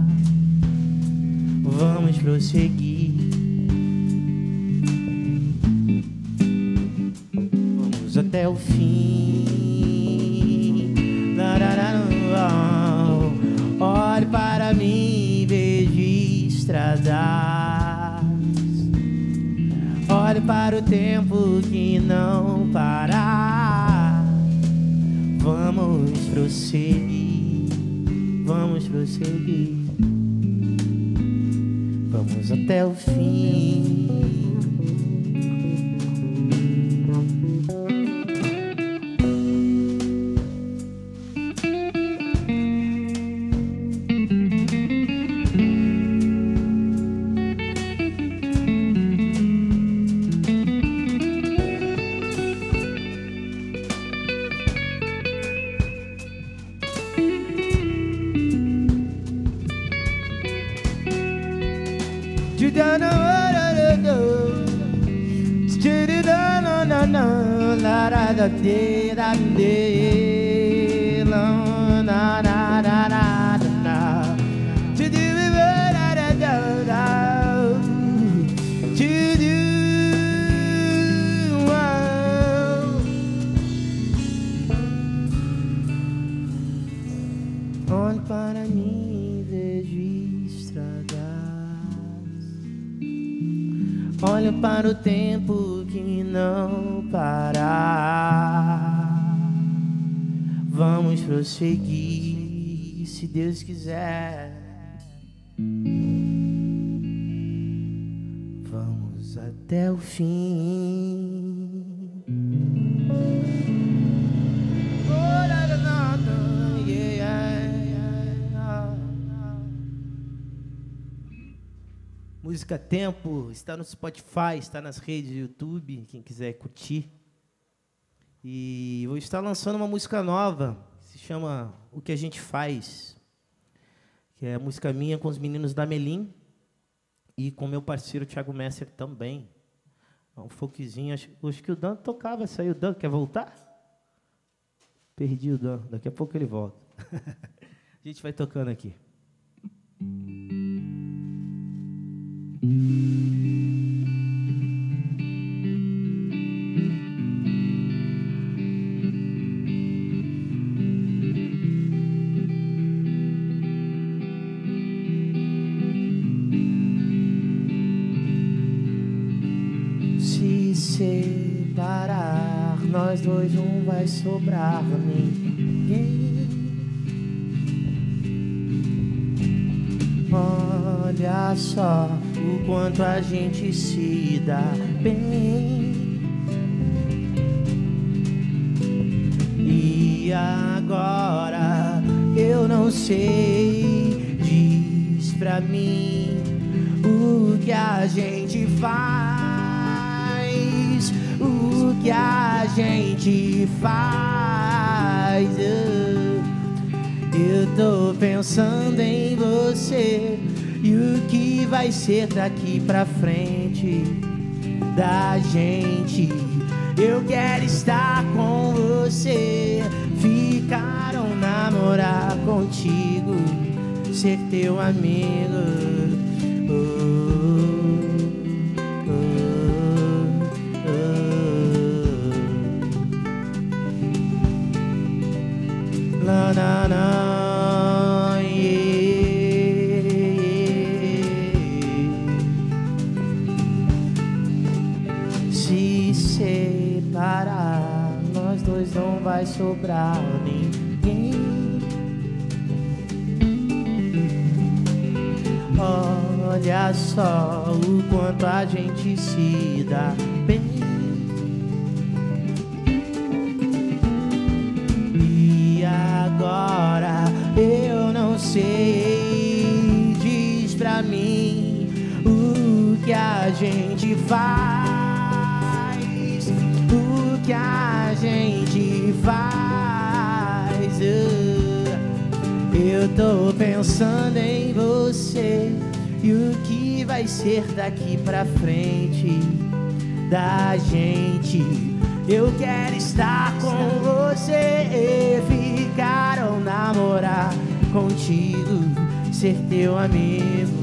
Vamos prosseguir. Vamos até o fim. Olhe para mim, vejo estradas. Olhe para o tempo que não para. Vamos prosseguir, vamos prosseguir. Vamos até o fim. Prosseguir, se Deus quiser. Vamos até o fim. Música Tempo está no Spotify, está nas redes do YouTube, quem quiser curtir. E vou estar lançando uma música nova, se chama O que a gente faz, que é a música minha com os meninos da Melim e com meu parceiro Thiago Messer também. É um folkzinho, acho, acho que o Dan tocava, saiu o Dan, quer voltar? Perdi o Dan, daqui a pouco ele volta. a gente vai tocando aqui. Nós dois não vai sobrar ninguém. Olha só o quanto a gente se dá bem. E agora eu não sei, diz pra mim o que a gente faz, o que a gente faz. Eu tô pensando em você e o que vai ser daqui pra frente da gente. Eu quero estar com você, ficar ou namorar contigo, ser teu amigo. Oh, Se separar, nós dois não vai sobrar ninguém. Olha só o quanto a gente se dá sei, diz pra mim o que a gente faz, o que a gente faz. Eu tô pensando em você e o que vai ser daqui pra frente da gente. Eu quero estar com você, ficar ou namorar contigo, ser teu amigo.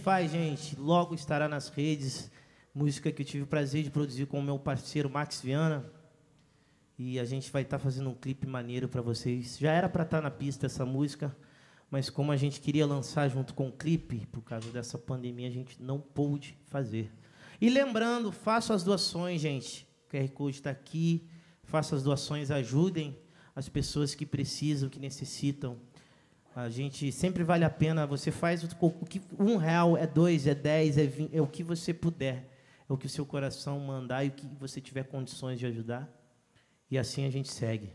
Faz, gente, logo estará nas redes. Música que eu tive o prazer de produzir com o meu parceiro Max Viana. E a gente vai estar fazendo um clipe maneiro para vocês. Já era para estar na pista essa música, mas como a gente queria lançar junto com o clipe, por causa dessa pandemia, a gente não pôde fazer. E lembrando, façam as doações, gente. O QR Code está aqui. Façam as doações, ajudem as pessoas que precisam, que necessitam. A gente sempre vale a pena. Você faz o que um real é dois, é dez, é vinte, é o que você puder, é o que o seu coração mandar e o que você tiver condições de ajudar. E assim a gente segue.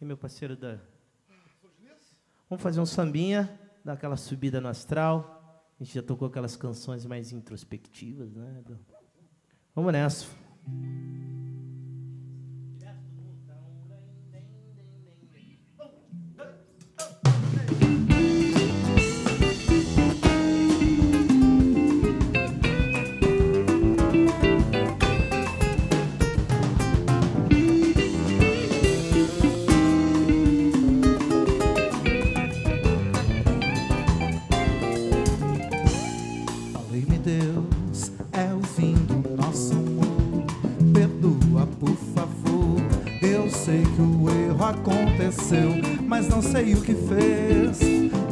E meu parceiro da. Vamos fazer um sambinha, dar aquela subida no astral. A gente já tocou aquelas canções mais introspectivas, né? Vamos nessa. Aconteceu, mas não sei o que fez.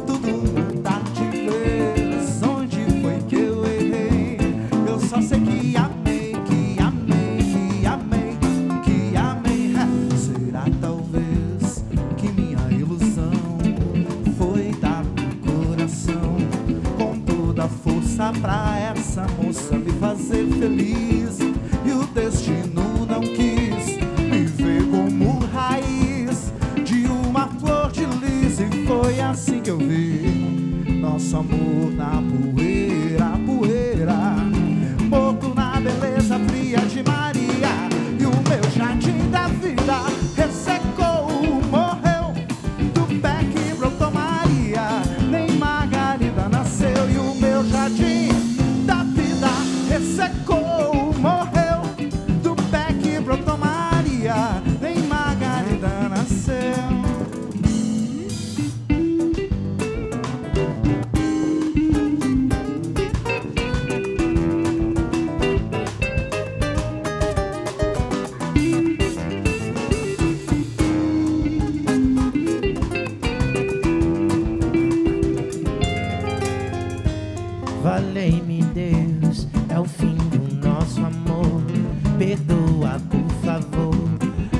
Tudo mudar de vez. Onde foi que eu errei? Eu só sei que amei, que amei, que amei, que amei. Será talvez que minha ilusão foi dar o coração com toda a força pra essa moça me fazer feliz nosso amor na poeira,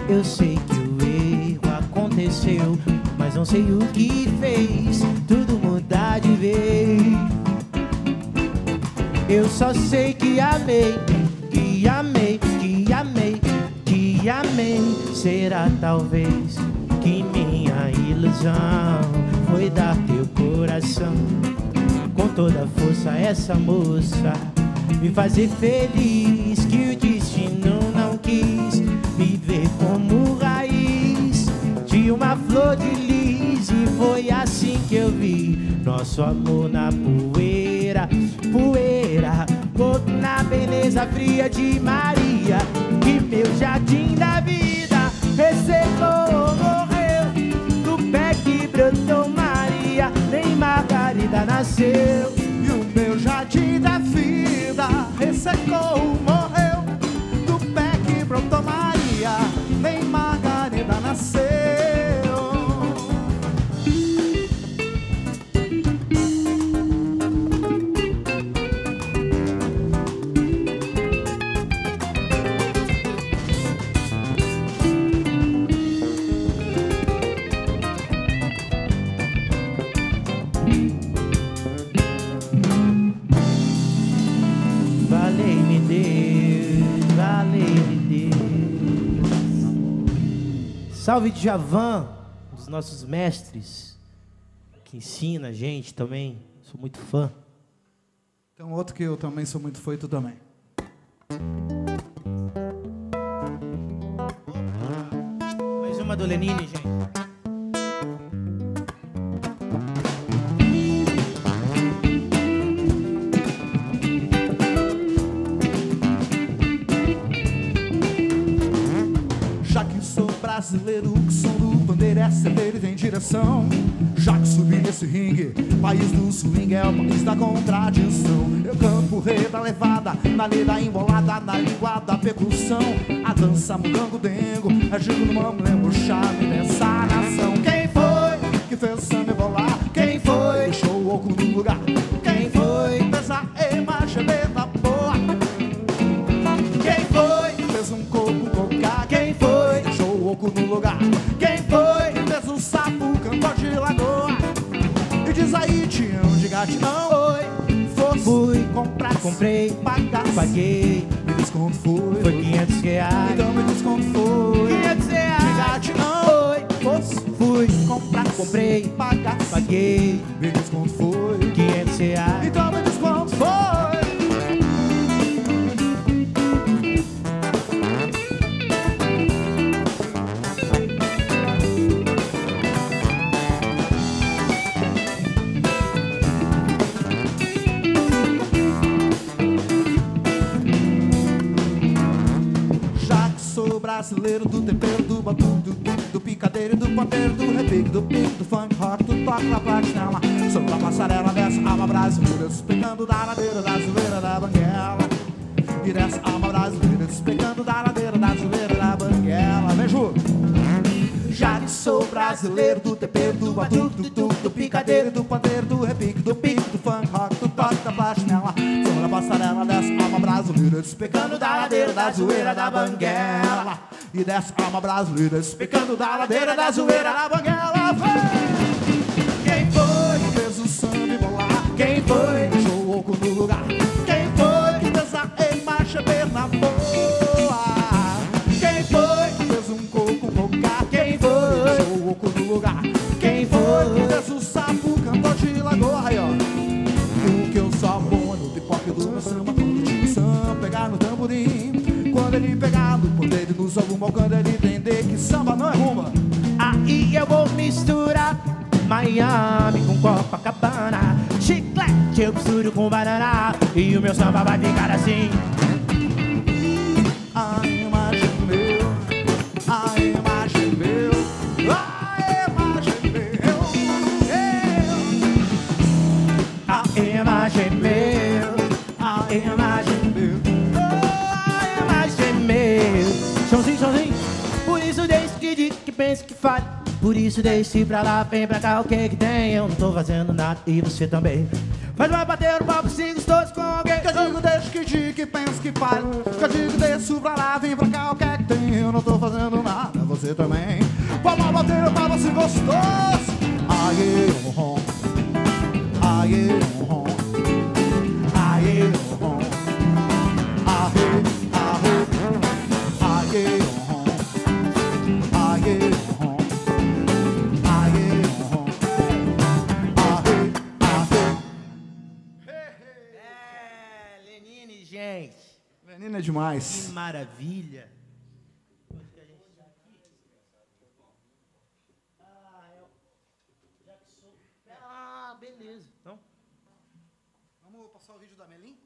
Eu sei que o erro aconteceu, mas não sei o que fez tudo mudar de vez. Eu só sei que amei, que amei, que amei, que amei. Será talvez que minha ilusão foi dar teu coração com toda força essa moça me fazer feliz flor de lis e foi assim que eu vi. Nosso amor na poeira, poeira, morto na beleza fria de Maria que meu jardim da vida ressecou, morreu. Do pé que brotou Maria, nem Margarida nasceu. E o meu jardim da vida ressecou, Salve Djavan, um dos nossos mestres, que ensina a gente também. Sou muito fã. Tem um outro que eu também sou muito fã e tu também. Mais uma do Lenine, gente. Brasileiro, que som do bandeira é certeiro e tem direção. Já que subi nesse ringue, país do swing é o país da contradição. Eu canto o rei da levada, na lida embolada, na língua da percussão. A dança mudango dengo, agindo no mambo, chave dessa nação. Quem foi que fez o samba bolar? Quem foi? Deixou o oco no lugar. Quem foi? Fez a emacheleta Fui, comprar, comprei, pagar, paguei, Me diz quanto foi. foi 500 reais. Então me diz quanto foi. 500 De reais. gatinão. Oi, Fosse fui, comprar, comprei, pagar, paguei, Me diz quanto foi. 500 reais. Então me sou brasileiro do tempero, do batuque, do do picadeiro, do pandeiro, do repique, do pique, do funk, rock, do toque, da platinela. Sou da passarela dessa alma brasileira, despegando da ladeira, da zoeira, da banguela. E dessa alma brasileira, despegando da ladeira, da zoeira, da banguela. Ju! Já sou brasileiro do tempero, do batuque, do do picadeiro, do pandeiro, do repique, do pique, do funk, rock, do toque, da platinela. Brasileira, despegando da ladeira, da zoeira, da banguela. E dessa alma brasileira, despegando da ladeira, da zoeira, da banguela. Vem! Quem foi que fez o samba e bolar? Quem foi que samba Quando ele entender que samba não é rumba. Aí eu vou misturar Miami com Copacabana. Chiclete eu misturo com banana. E o meu samba vai ficar assim isso deixe pra lá, vem pra cá O que que tem? Eu não tô fazendo nada E você também Faz mais bater no papo, siga todos com alguém Que eu digo deixa que diga, que pensa, que fale Que eu digo desço pra lá, vem pra cá, o que é que tem? Eu não tô fazendo nada, você também Vamos bater pra você gostoso Aê, oh, oh. Aê, oh, É Que demais. maravilha Ah, beleza. Então, Vamos passar o vídeo da Melim?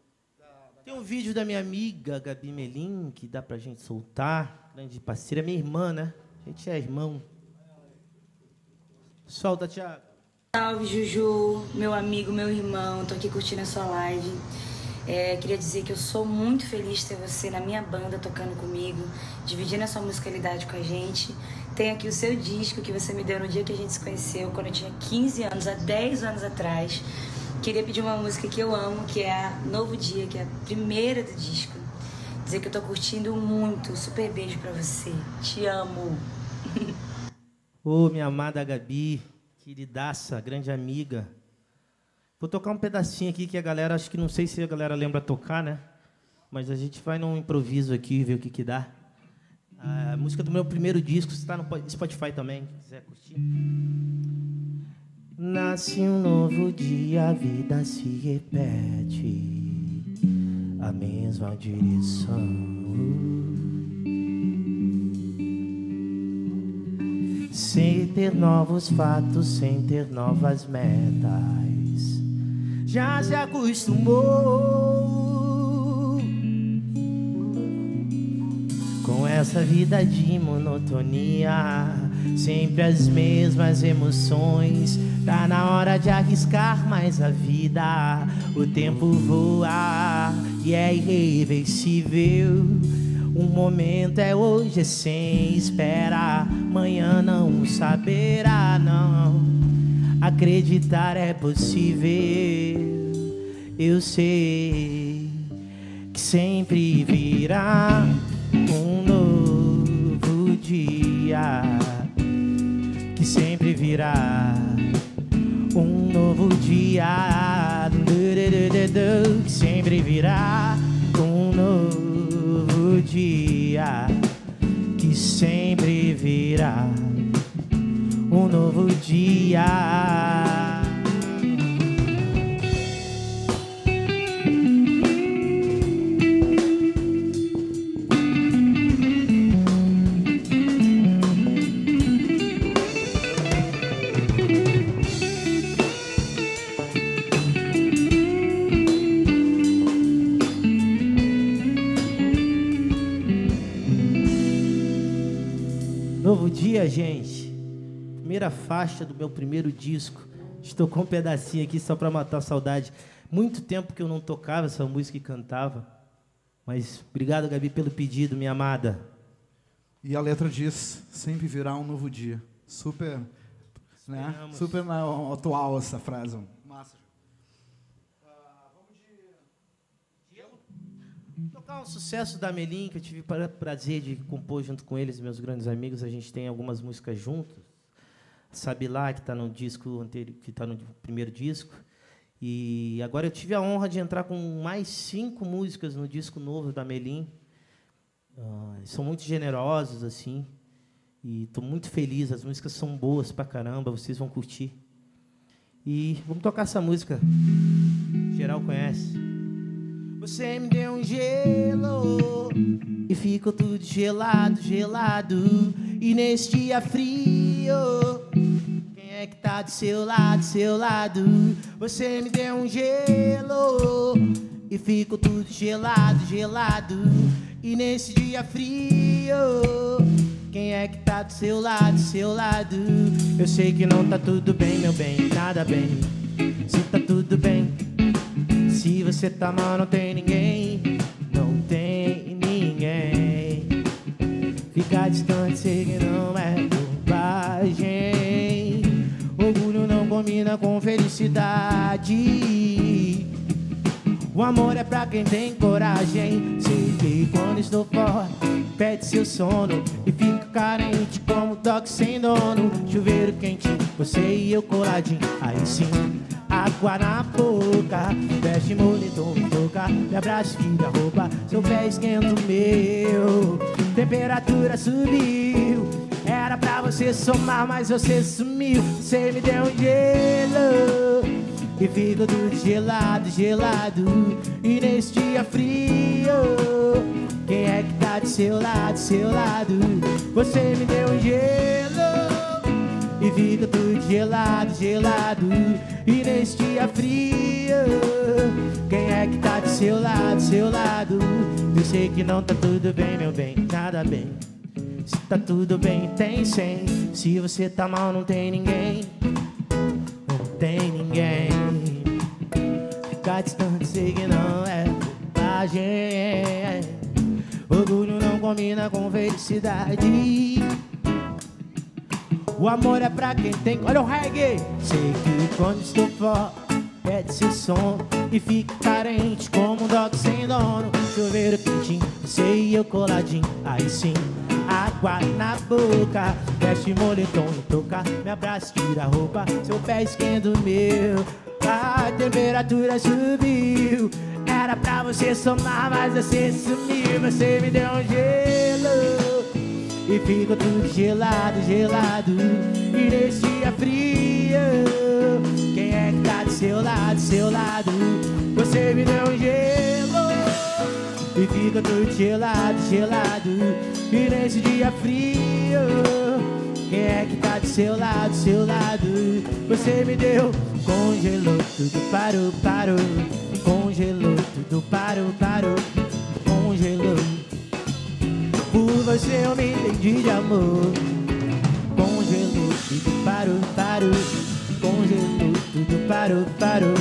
tem um vídeo da minha amiga Gabi Melim que dá pra gente soltar. Grande parceira, minha irmã, né? A gente é irmão. Solta, Thiago. Salve, Juju, meu amigo, meu irmão. Tô aqui curtindo a sua live. É, queria dizer que eu sou muito feliz de ter você na minha banda tocando comigo, dividindo a sua musicalidade com a gente. Tem aqui o seu disco que você me deu no dia que a gente se conheceu, quando eu tinha 15 anos, há 10 anos atrás. Queria pedir uma música que eu amo, que é a Novo Dia, que é a primeira do disco. Dizer que eu tô curtindo muito. Super beijo pra você. Te amo. Ô, minha amada Gabi, queridaça, grande amiga. Vou tocar um pedacinho aqui que a galera, acho que não sei se a galera lembra tocar, né? Mas a gente vai num improviso aqui ver o que que dá. A música do meu primeiro disco, está no Spotify também, se quiser curtir. Nasce um novo dia, a vida se repete, a mesma direção. Sem ter novos fatos, sem ter novas metas. Já se acostumou com essa vida de monotonia. Sempre as mesmas emoções. Tá na hora de arriscar mais a vida. O tempo voa e é irreversível. Um momento é hoje, é sem espera. Amanhã não saberá, não. Acreditar é possível. Eu sei que sempre virá um novo dia. Que sempre virá um novo dia. Que sempre virá um novo dia. Que sempre virá um novo dia. Faixa do meu primeiro disco. Estou com um pedacinho aqui só para matar a saudade. Muito tempo que eu não tocava essa música e cantava. Mas obrigado, Gabi, pelo pedido, minha amada. E a letra diz: sempre virá um novo dia. Super, né? Super atual essa frase. Massa. Tocar um sucesso da Melim, que eu tive o prazer de compor junto com eles, meus grandes amigos. A gente tem algumas músicas juntos. Sabe lá, que está no disco anterior, que está no primeiro disco. E agora eu tive a honra de entrar com mais cinco músicas no disco novo da Melim. Uh, são muito generosos, assim. E estou muito feliz. As músicas são boas pra caramba, vocês vão curtir. E vamos tocar essa música. Geral conhece. Você me deu um gelo e ficou tudo gelado, gelado. E neste dia frio é que tá do seu lado, seu lado? Você me deu um gelo e fico tudo gelado, gelado. E nesse dia frio, quem é que tá do seu lado, seu lado? Eu sei que não tá tudo bem, meu bem, nada bem. Se tá tudo bem, se você tá mal, não tem ninguém, Ficar distante, sei que não é combina com felicidade. O amor é pra quem tem coragem. Sei que quando estou fora, pede seu sono e fica carente como toque sem dono. Chuveiro quente, você e eu coladinho. Aí sim, água na boca, veste moletom, toca, me abraça, tira roupa, seu pé esquenta o meu. Temperatura subiu. Era pra você somar, mas você sumiu. Você me deu um gelo e ficou tudo gelado, gelado. E nesse dia frio, quem é que tá do seu lado, seu lado? Você me deu um gelo e fica tudo gelado, gelado. E nesse dia frio, quem é que tá do seu lado, seu lado? Eu sei que não tá tudo bem, meu bem, nada bem. Se tá tudo bem, tem cem. Se você tá mal, não tem ninguém. Não tem ninguém. Ficar distante, sei que não é bobagem. Orgulho não combina com felicidade. O amor é pra quem tem. Olha o reggae! Sei que quando estou fora, pede esse som e fica carente como um dog sem dono. Chover quentinho, você e eu coladinho. Aí sim água na boca. Veste moletom e toca, me abraça, tira a roupa. Seu pé esquenta o meu, a temperatura subiu. Era pra você somar, mas você sumiu. Você me deu um gelo e ficou tudo gelado, gelado. E nesse dia frio, quem é que tá do seu lado, seu lado? Você me deu um gelo e fica tudo gelado, gelado. E nesse dia frio, quem é que tá do seu lado, seu lado? Você me deu, congelou, tudo parou, parou. Congelou, tudo parou, parou. Congelou. Você eu me entendi de amor. Congelou, tudo parou, parou. Congelou, tudo parou, parou.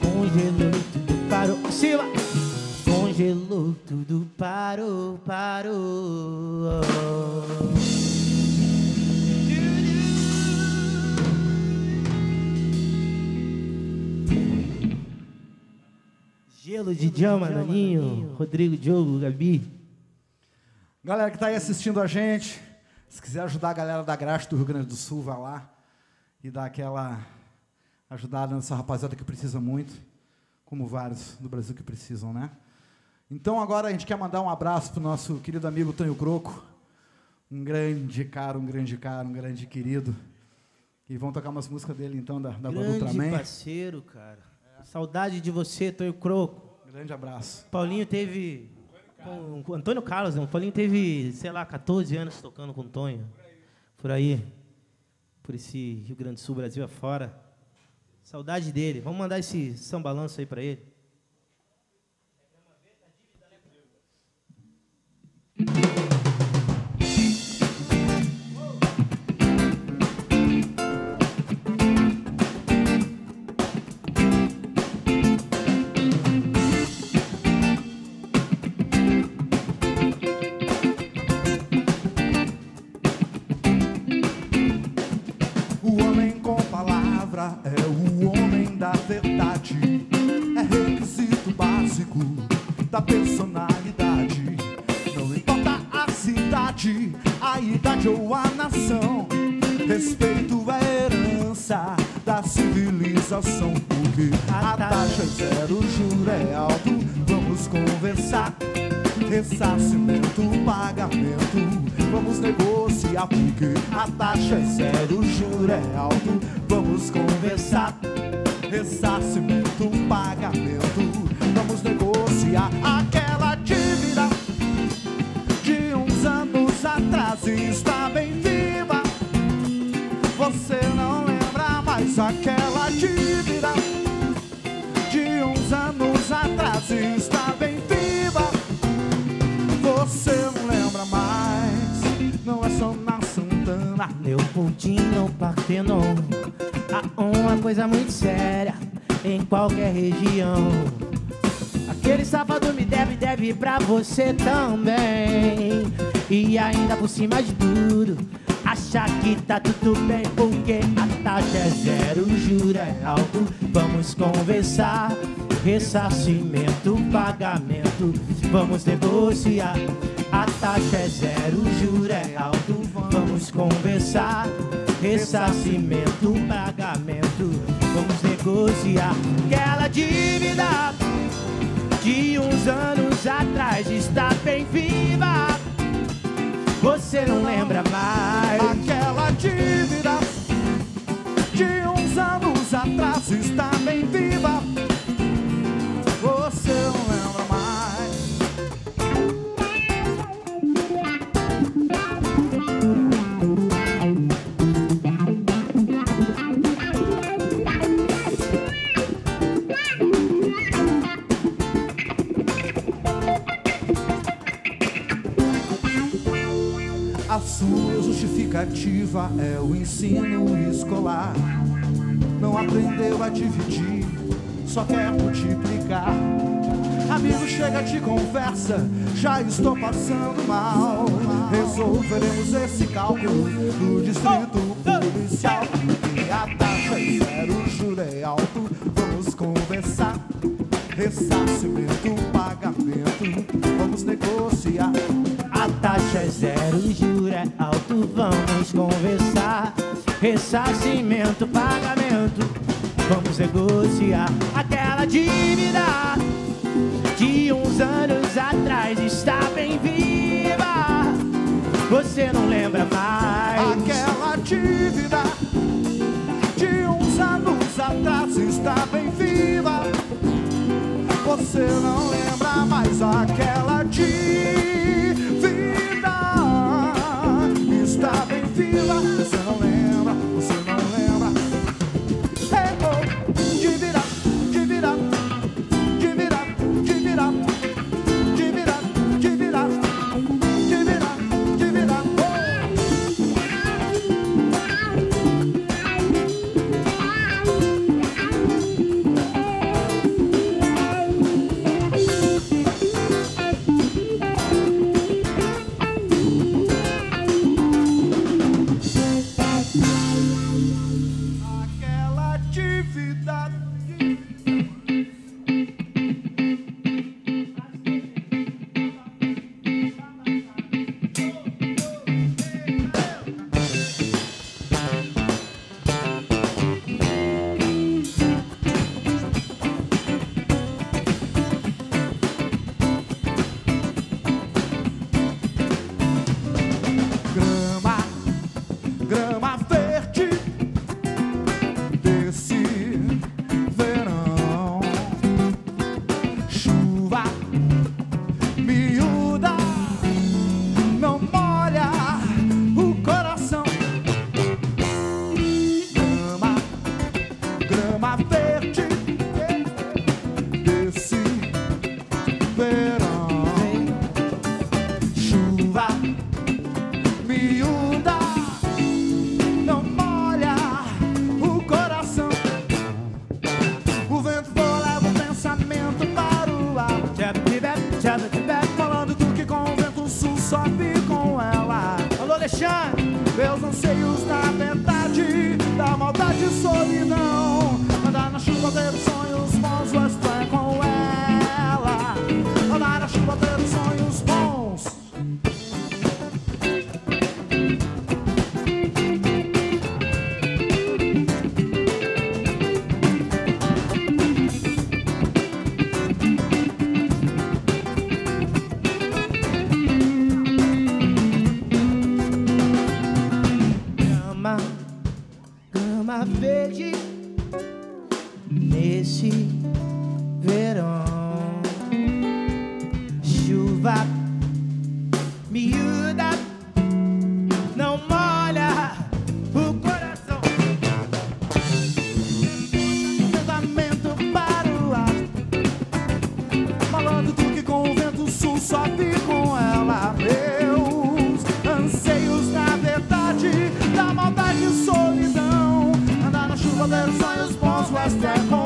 Congelou, tudo parou. Cima! congelou, tudo parou, parou. Gelo de Jama, Naninho, Rodrigo Diogo, Gabi. Galera que está aí assistindo a gente, se quiser ajudar a galera da Graxa do Rio Grande do Sul, vá lá e dá aquela ajudada nessa rapaziada que precisa muito, como vários do Brasil que precisam, né? Então agora a gente quer mandar um abraço para o nosso querido amigo Tonho Croco, um grande cara, um grande cara, um grande querido. E vamos tocar umas músicas dele então da, da grande Ultraman. parceiro, cara. É. Saudade de você, Tonho Croco. Grande abraço. Paulinho teve com, Antônio Carlos, não. O Paulinho teve, sei lá, 14 anos tocando com o Tonho. Por aí. Por esse Rio Grande do Sul, Brasil afora. Saudade dele. Vamos mandar esse são balanço aí para ele. palavra é o homem da verdade. É requisito básico da personalidade. Não importa a cidade, a idade ou a nação. Respeito é herança da civilização. Porque a taxa é zero, o juro é alto. Vamos conversar. Ressarcimento, pagamento. Vamos negociar. Porque a taxa é zero, o juro é alto. Vamos conversar. Ressarcimento, pagamento. Vamos negociar aquela dívida de uns anos atrás está bem viva. Você não lembra mais aquela dívida de uns anos atrás está bem viva. Você Leopoldino Partenon Há uma coisa muito séria em qualquer região. Aquele safado me deve, deve pra você também. E ainda por cima de tudo Achar que tá tudo bem Porque a taxa é zero, juro é alto. Vamos conversar Ressarcimento, pagamento Vamos negociar A taxa é zero, o juro é alto Vamos conversar Ressarcimento, pagamento Vamos negociar Aquela dívida de uns anos atrás está bem viva. Você não lembra mais. Aquela dívida de uns anos atrás está bem viva. Sua justificativa é o ensino escolar. Não aprendeu a dividir, só quer multiplicar. Amigo, chega de conversa, já estou passando mal. Resolveremos esse cálculo do distrito policial. Ressarcimento, pagamento. Vamos negociar aquela dívida de uns anos atrás está bem viva. Você não lembra mais. Aquela dívida de uns anos atrás está bem viva. Você não lembra mais aquela dívida está bem viva. their science balls, West End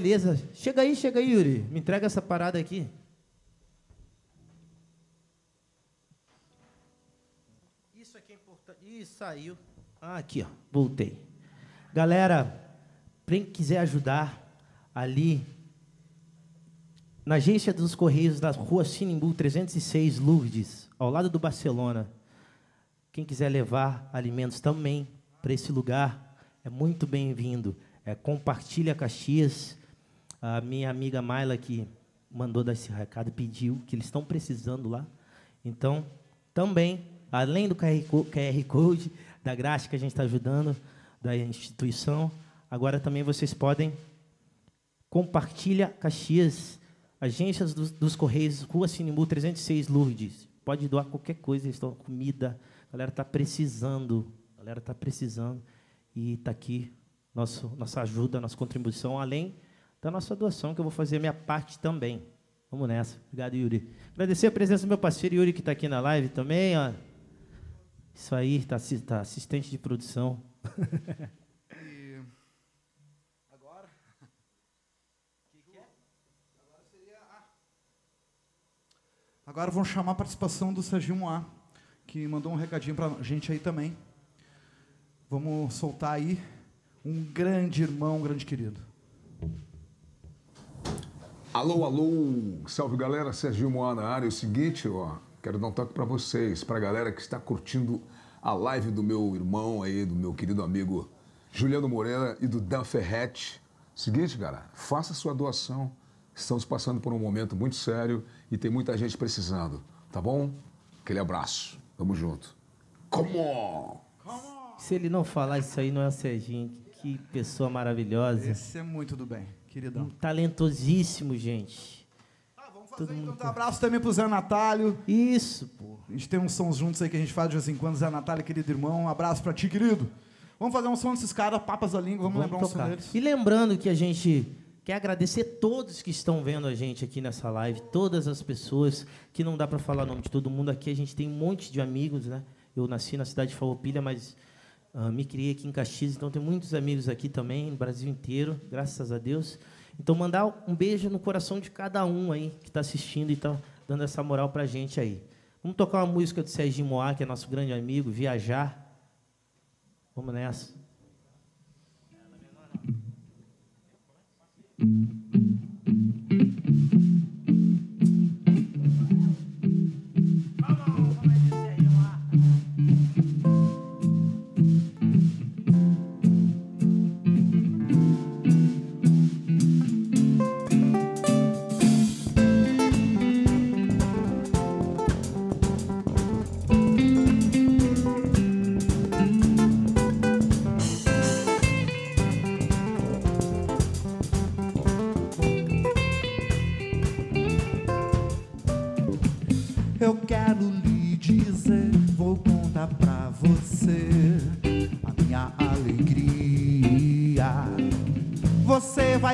beleza. Chega aí, chega aí, Yuri. Me entrega essa parada aqui. Isso aqui é importante. Ih, saiu. Ah, aqui, ó. Voltei. Galera, quem quiser ajudar ali na agência dos Correios da rua Sinimbu 306, Lourdes, ao lado do Barcelona. Quem quiser levar alimentos também para esse lugar, é muito bem-vindo. É, compartilha Caxias. A minha amiga Mayla que mandou dar esse recado pediu que eles estão precisando lá. Então, também, além do QR Code da graça que a gente está ajudando, da instituição, agora também vocês podem compartilha Caxias, agências dos, dos Correios, Rua Sinimbu 306 Lourdes. Pode doar qualquer coisa, eles estão comida. A galera está precisando. A galera está precisando. E está aqui nosso, nossa ajuda, nossa contribuição, além da nossa doação, que eu vou fazer a minha parte também. Vamos nessa. Obrigado, Yuri. Agradecer a presença do meu parceiro Yuri, que está aqui na live também. Ó. Isso aí, está tá assistente de produção. Agora? Que que é? Agora seria Agora vamos chamar a participação do Serginho Moá, que mandou um recadinho para a gente aí também. Vamos soltar aí um grande irmão, um grande querido. Alô, alô, salve galera, Serginho Moá na área. É o seguinte, ó, quero dar um toque para vocês, para a galera que está curtindo a live do meu irmão aí, do meu querido amigo Juliano Moreira e do Dan Ferretti. Seguinte, cara, faça sua doação. Estamos passando por um momento muito sério e tem muita gente precisando, tá bom? Aquele abraço. Tamo junto. Come on! Se ele não falar isso aí, não é o Serginho. Que pessoa maravilhosa. Esse é muito do bem, queridão. Um talentosíssimo, gente. Ah, vamos fazer então um abraço também pro Zé Natálio. Isso, pô. A gente tem uns sons juntos aí que a gente faz de vez em quando. Zé Natálio, querido irmão, um abraço pra ti, querido. Vamos fazer um som desses caras, papas da língua, vamos, vamos lembrar tocar. um som deles. E lembrando que a gente quer agradecer todos que estão vendo a gente aqui nessa live, todas as pessoas, que não dá para falar o nome de todo mundo aqui, a gente tem um monte de amigos, né? Eu nasci na cidade de Farroupilha, mas uh, me criei aqui em Caxias, então tenho muitos amigos aqui também, no Brasil inteiro, graças a Deus. Então, mandar um beijo no coração de cada um aí que está assistindo e está dando essa moral para a gente aí. Vamos tocar uma música do Serginho Moá, que é nosso grande amigo, Viajar. Vamos nessa.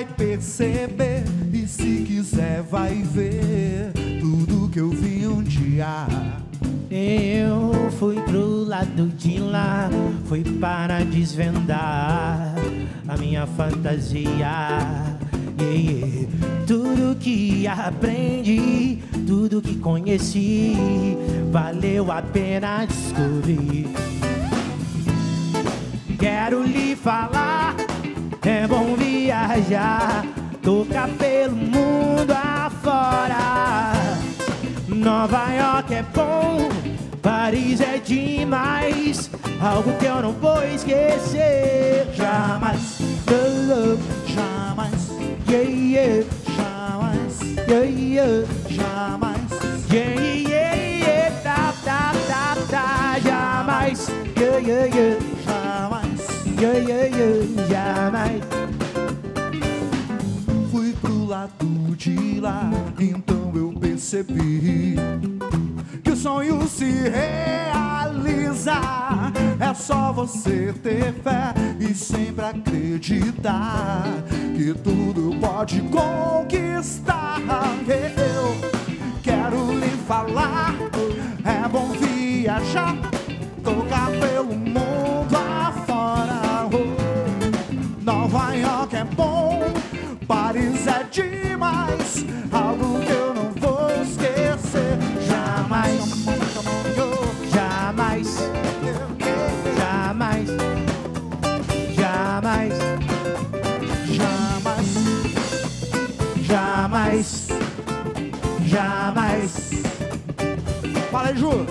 Perceber e se quiser vai ver tudo que eu vi um dia. Eu fui pro lado de lá, fui para desvendar a minha fantasia. Yeah, yeah. Tudo que aprendi, tudo que conheci, valeu a pena descobrir. Quero lhe falar viajar, tocar pelo mundo afora. Nova York é bom, Paris é demais, algo que eu não vou esquecer. Jamais. Love, jamais, yeah, yeah, jamais, yeah, yeah, jamais, yeah, yeah, yeah, tá, tá, tá, tá, jamais, yeah, yeah, yeah, jamais. Yeah, yeah, yeah, jamais. De lá, então eu percebi que o sonho se realiza. É só você ter fé e sempre acreditar que tudo pode conquistar. Eu quero lhe falar, é bom viajar, tocar pelo mundo afora. Nova York é bom, algo que eu não vou esquecer jamais, jamais, jamais, jamais, jamais, jamais. Fala, Ju.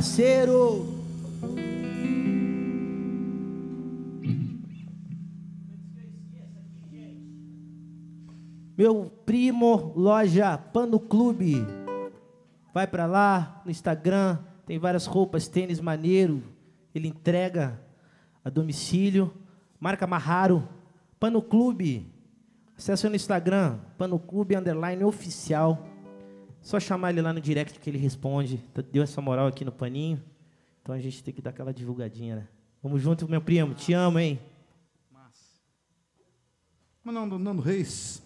Parceiro. Meu primo, loja Pano Clube. Vai pra lá no Instagram, tem várias roupas, tênis maneiro. Ele entrega a domicílio. Marca Marraro, Pano Clube. Acesse no Instagram, Pano Clube underline oficial. Só chamar ele lá no direct que ele responde. Tá- Deu essa moral aqui no paninho. Então a gente tem que dar aquela divulgadinha, né? Vamos junto, meu primo. Te amo, hein? Mas não, Nando Reis.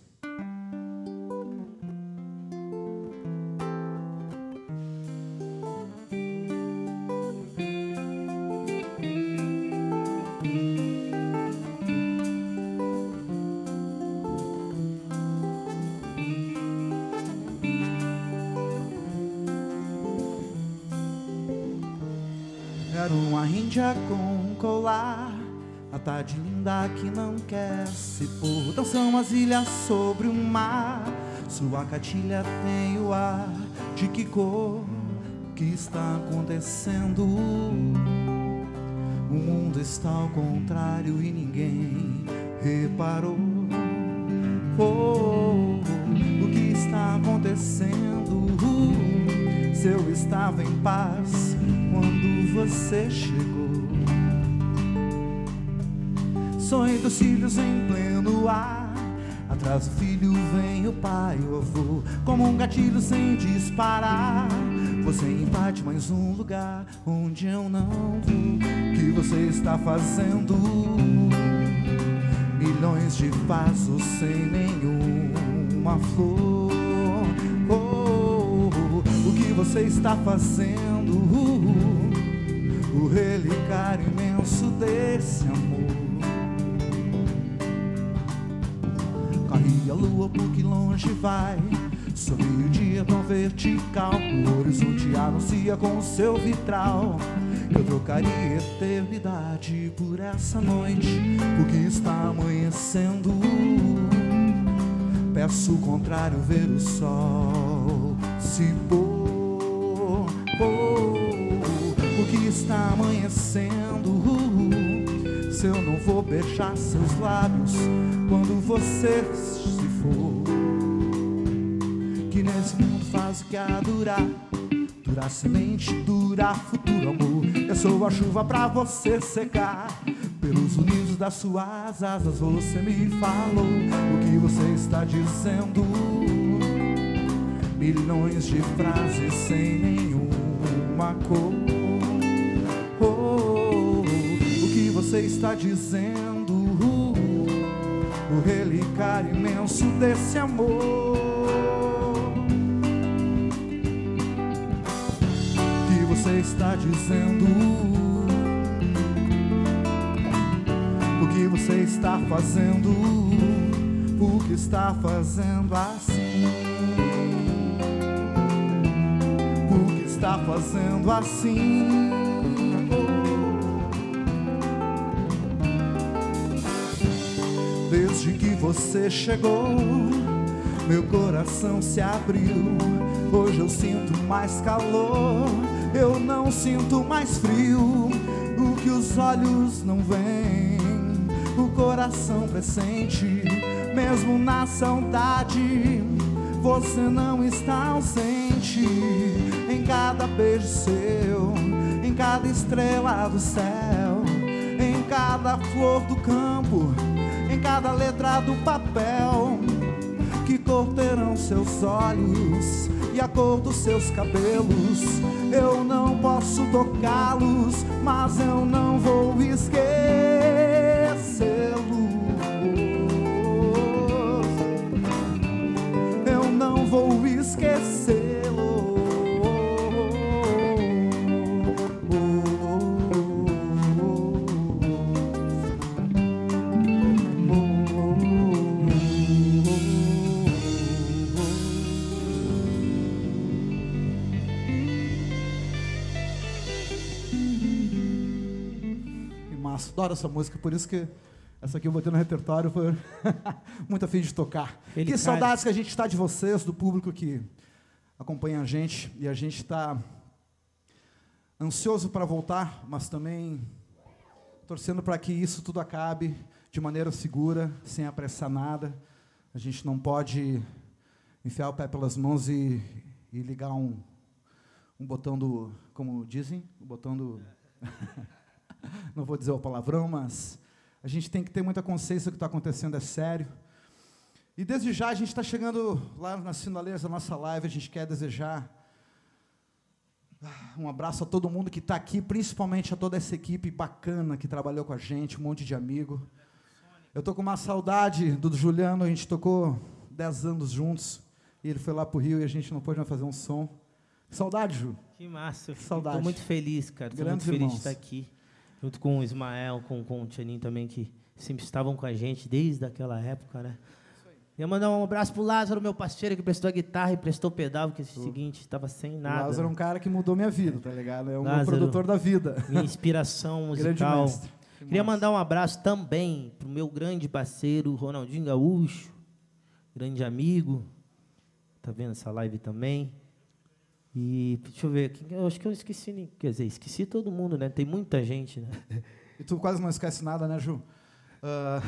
Era uma índia com colar. A tarde linda que não quer se pôr. Dançam as ilhas sobre o mar. Sua catilha tem o ar De que cor que está acontecendo. O mundo está ao contrário e ninguém reparou. Oh, o que está acontecendo? Se eu estava em paz quando você chegou. Sonho dos filhos em pleno ar. Atrás do filho vem o pai, o avô, como um gatilho sem disparar. Você invade mais um lugar onde eu não vou. O que você está fazendo? Milhões de passos sem nenhuma flor. Você está fazendo? O relicário imenso desse amor. Corre a lua por que longe vai. Sorri o dia tão vertical. O horizonte anuncia com o seu vitral. Eu trocaria eternidade por essa noite. Porque está amanhecendo. Peço o contrário, ver o sol se pôr. Está amanhecendo? Se eu não vou beijar seus lábios quando você se for. Que nesse mundo faz o que há durar. Durar semente, durar futuro amor. Eu sou a chuva pra você secar. Pelos unidos das suas asas você me falou o que você está dizendo. Milhões de frases sem nenhuma cor. Você está dizendo? O relicário imenso desse amor. Que você está dizendo? O que você está fazendo? O que está fazendo assim? O que está fazendo assim? Desde que você chegou, meu coração se abriu. Hoje eu sinto mais calor, eu não sinto mais frio. O que os olhos não veem, o coração pressente. Mesmo na saudade, você não está ausente. Em cada beijo seu, em cada estrela do céu, em cada flor do campo, cada letra do papel. Que cor terão seus olhos e a cor dos seus cabelos? Eu não posso tocá-los, mas eu não vou esquecê-los. Massa, adoro essa música, por isso que essa aqui eu botei no repertório, foi muito afim de tocar. Ele que cai. saudades que a gente está de vocês, do público que acompanha a gente, e a gente está ansioso para voltar, mas também torcendo para que isso tudo acabe de maneira segura, sem apressar nada. A gente não pode enfiar o pé pelas mãos e, e ligar um, um botão do, como dizem, o botão do não vou dizer o palavrão, mas a gente tem que ter muita consciência que o que está acontecendo é sério. E desde já a gente está chegando lá nas finaleiras da nossa live, a gente quer desejar um abraço a todo mundo que está aqui, principalmente a toda essa equipe bacana que trabalhou com a gente, um monte de amigo. Eu tô com uma saudade do Juliano, a gente tocou 10 anos juntos, e ele foi lá pro Rio e a gente não pôde mais fazer um som. Saudade, Ju. Que massa. Saudade. Tô muito feliz, cara. Grandes muito feliz irmãos. de estar aqui. Junto com o Ismael, com, com o Tianinho também, que sempre estavam com a gente desde aquela época, né? Ia mandar um abraço pro Lázaro, meu parceiro, que prestou a guitarra e prestou o pedal, que é o seguinte, estava sem O nada. Lázaro é um cara que mudou minha vida, tá ligado? É um Lázaro. produtor da vida. Minha inspiração Grande musical. mestre. Queria mandar um abraço também pro meu grande parceiro, Ronaldinho Gaúcho, grande amigo. Tá vendo essa live também? E deixa eu ver, quem- eu acho que eu esqueci, quer dizer, esqueci todo mundo, né? Tem muita gente, né? E tu quase não esquece nada, né, Ju? Ah,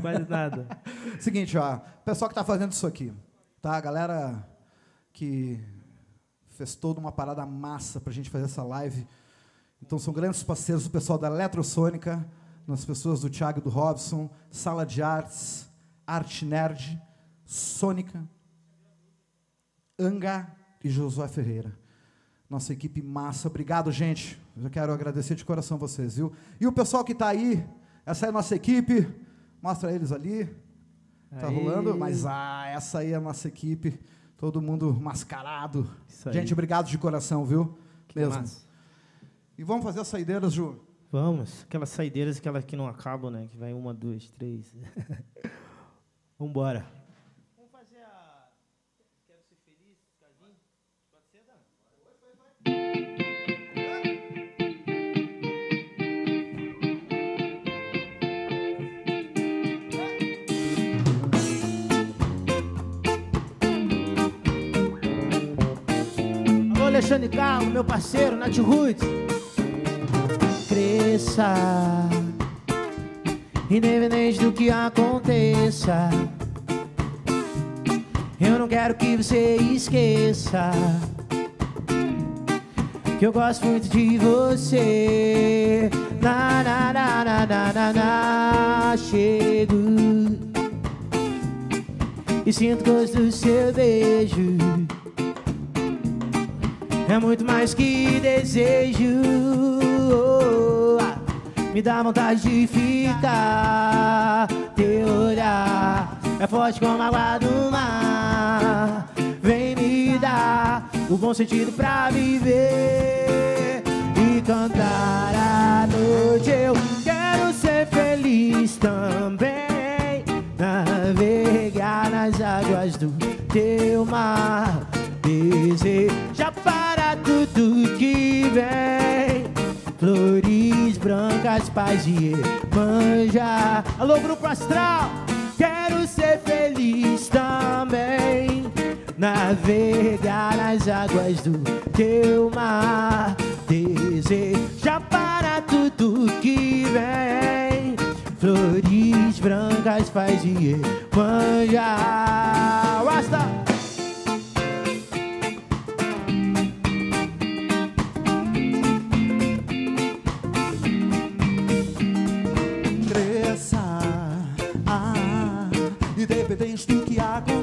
Quase nada. Seguinte, ó, pessoal que tá fazendo isso aqui, tá? A galera que fez toda uma parada massa pra gente fazer essa live. Então são grandes parceiros o pessoal da Eletrosônica, nas pessoas do Thiago e do Robson, Sala de Artes, Arte Nerd, Sônica, Anga e Josué Ferreira. Nossa equipe massa. Obrigado, gente. Eu quero agradecer de coração vocês, viu? E o pessoal que está aí, essa é a nossa equipe. Mostra eles ali. Tá Aí. rolando? Mas ah, essa aí é a nossa equipe. Todo mundo mascarado. Gente, obrigado de coração, viu? Que Mesmo. massa. E vamos fazer as saideiras, Ju. Vamos, aquelas saideiras aquelas que não acabam, né? Que vai uma, duas, três. Vambora. Alexandre Carlos, meu parceiro, Nath Roots. Cresça, independente do que aconteça. Eu não quero que você esqueça que eu gosto muito de você. Na, na, na, na, na, na, na. Chego e sinto gosto do seu beijo. É muito mais que desejo. Me dá vontade de ficar. Teu olhar é forte como a água do mar. Vem me dar o bom sentido pra viver e cantar a noite. Eu quero ser feliz também. Navegar nas águas do teu mar. Deseja para tudo que vem. Flores brancas, paz e manja. Alô, grupo astral. Quero ser feliz também. Navegar nas águas do teu mar. Deseja para tudo que vem. Flores brancas, paz e manja. tens tu que.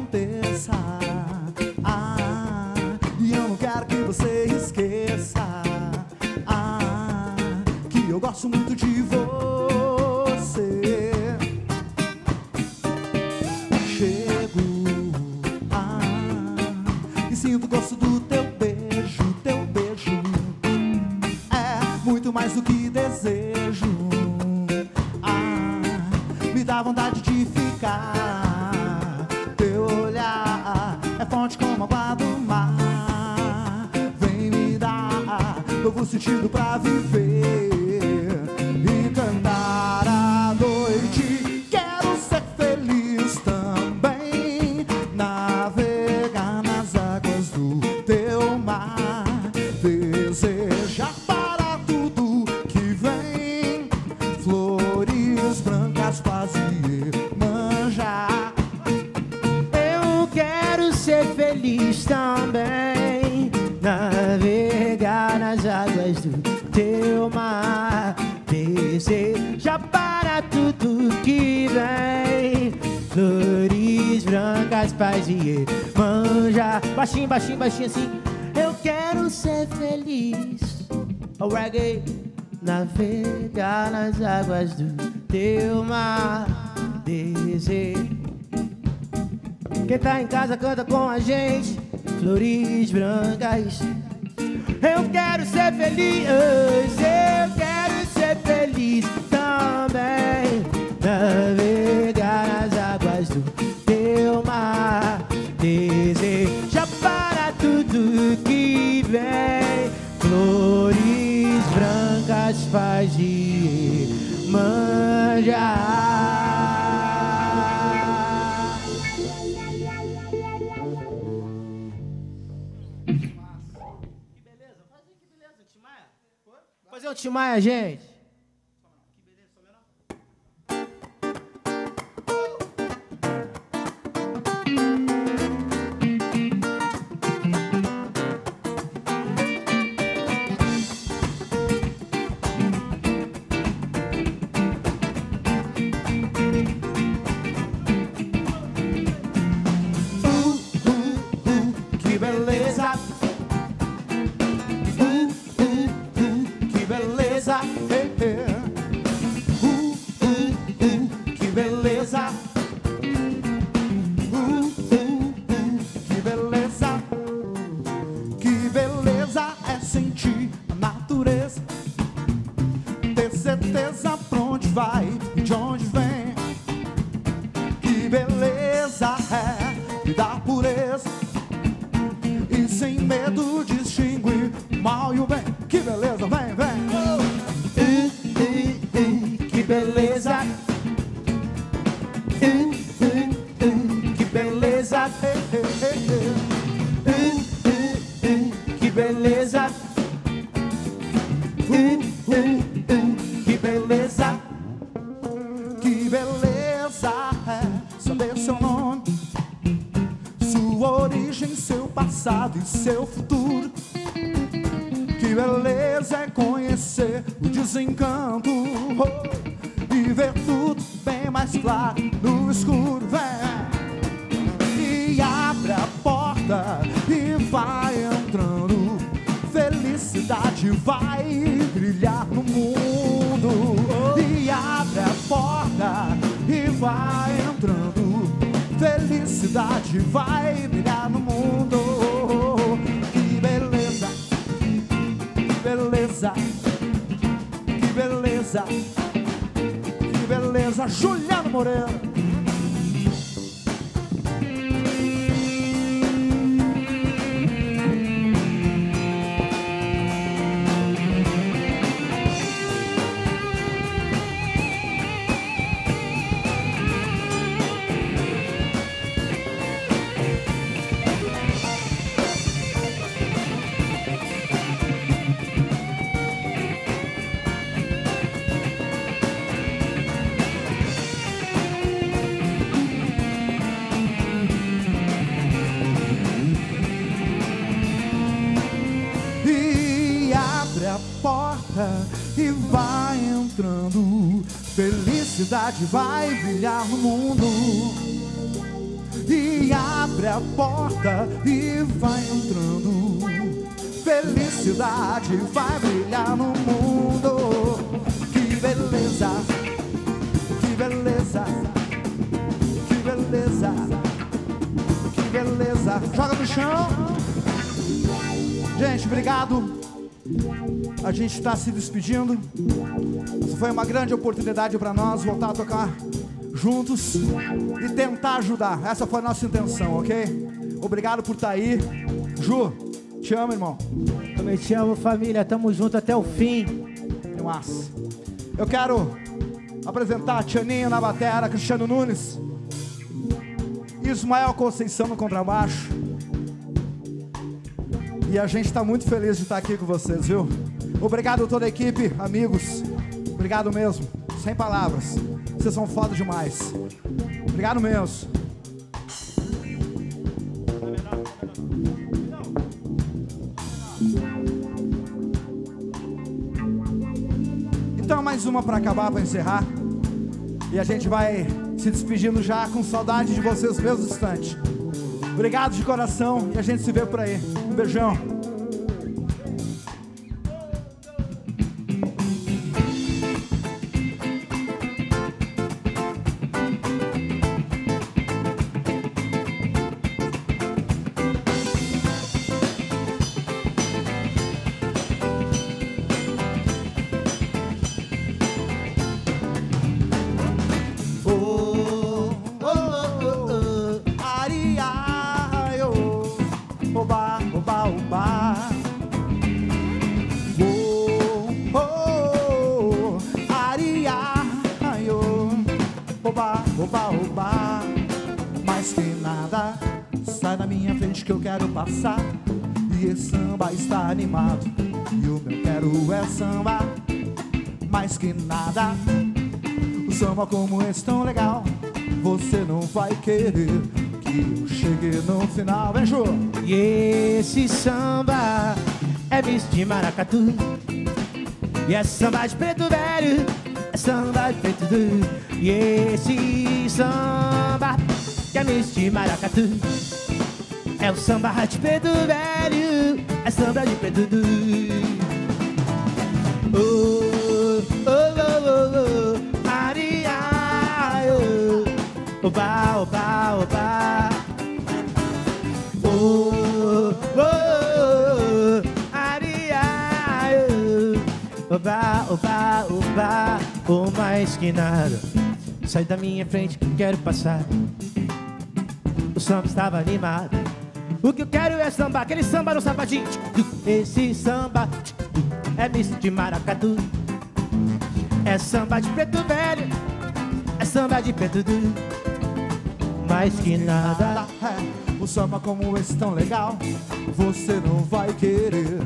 baixinho assim. Eu quero ser feliz. O reggae navegar nas águas do teu mar. Desejo. Quem tá em casa canta com a gente. Flores brancas. Eu quero ser feliz. gente? seu nome, sua origem, seu passado e seu futuro. Que beleza é conhecer o desencanto oh, e ver tudo bem mais claro no escuro. Vem e abre a porta e vai entrando. Felicidade vai brilhar vai brilhar no mundo. Que beleza, que beleza, que beleza, que beleza, Juliano Moreira. felicidade vai brilhar no mundo. E abre a porta e vai entrando. Felicidade vai brilhar no mundo. Que beleza, que beleza, que beleza, que beleza. Joga no chão. Gente, obrigado. A gente está se despedindo. Foi uma grande oportunidade para nós voltar a tocar juntos e tentar ajudar. Essa foi a nossa intenção, ok? Obrigado por estar tá aí. Ju, te amo, irmão. Também te amo, família. Tamo junto até o fim. Massa. Eu quero apresentar Tianinho na batera, Cristiano Nunes, Ismael Conceição no contrabaixo. E a gente está muito feliz de estar aqui com vocês, viu? Obrigado a toda a equipe, amigos. Obrigado mesmo. Sem palavras. Vocês são foda demais. Obrigado mesmo. Então mais uma para acabar, para encerrar. E a gente vai se despedindo já com saudade de vocês mesmo instante. Obrigado de coração e a gente se vê por aí. Um beijão. Samba como esse tão legal Você não vai querer que eu chegue no final Vem, Ju! E esse samba é misto de maracatu. E é samba de preto velho É samba de preto duro. E esse samba que é misto de maracatu. É o samba de preto velho É samba de preto oh, oh, Oba, oba, oba. Oh, oh, oh, aria, oh. Oba, oba, oba. Oh, mais que nada. Sai da minha frente que quero passar. O samba estava animado. O que eu quero é samba, aquele samba no sabadinho. Esse samba é misto de maracatu. É samba de preto velho, é samba de preto duro mais que nada. É, o samba como esse tão legal, você não vai querer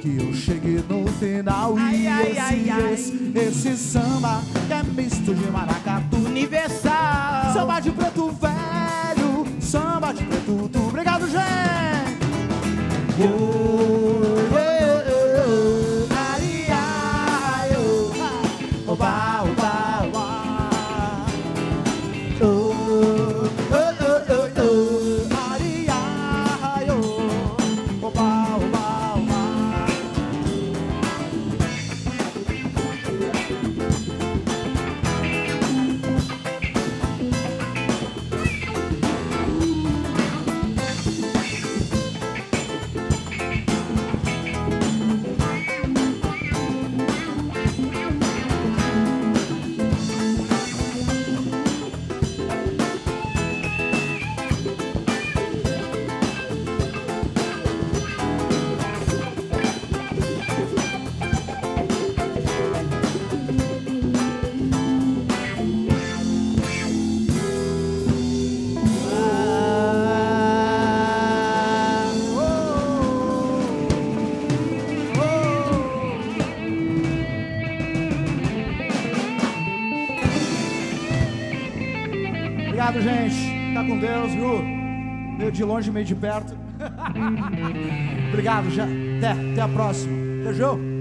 que eu chegue no final. Ai, e ai, esse, ai, ai. esse, esse samba é misto de maracatu universal. Samba de preto velho, de longe, meio de perto. Obrigado, já. Até, até a próxima. Beijão.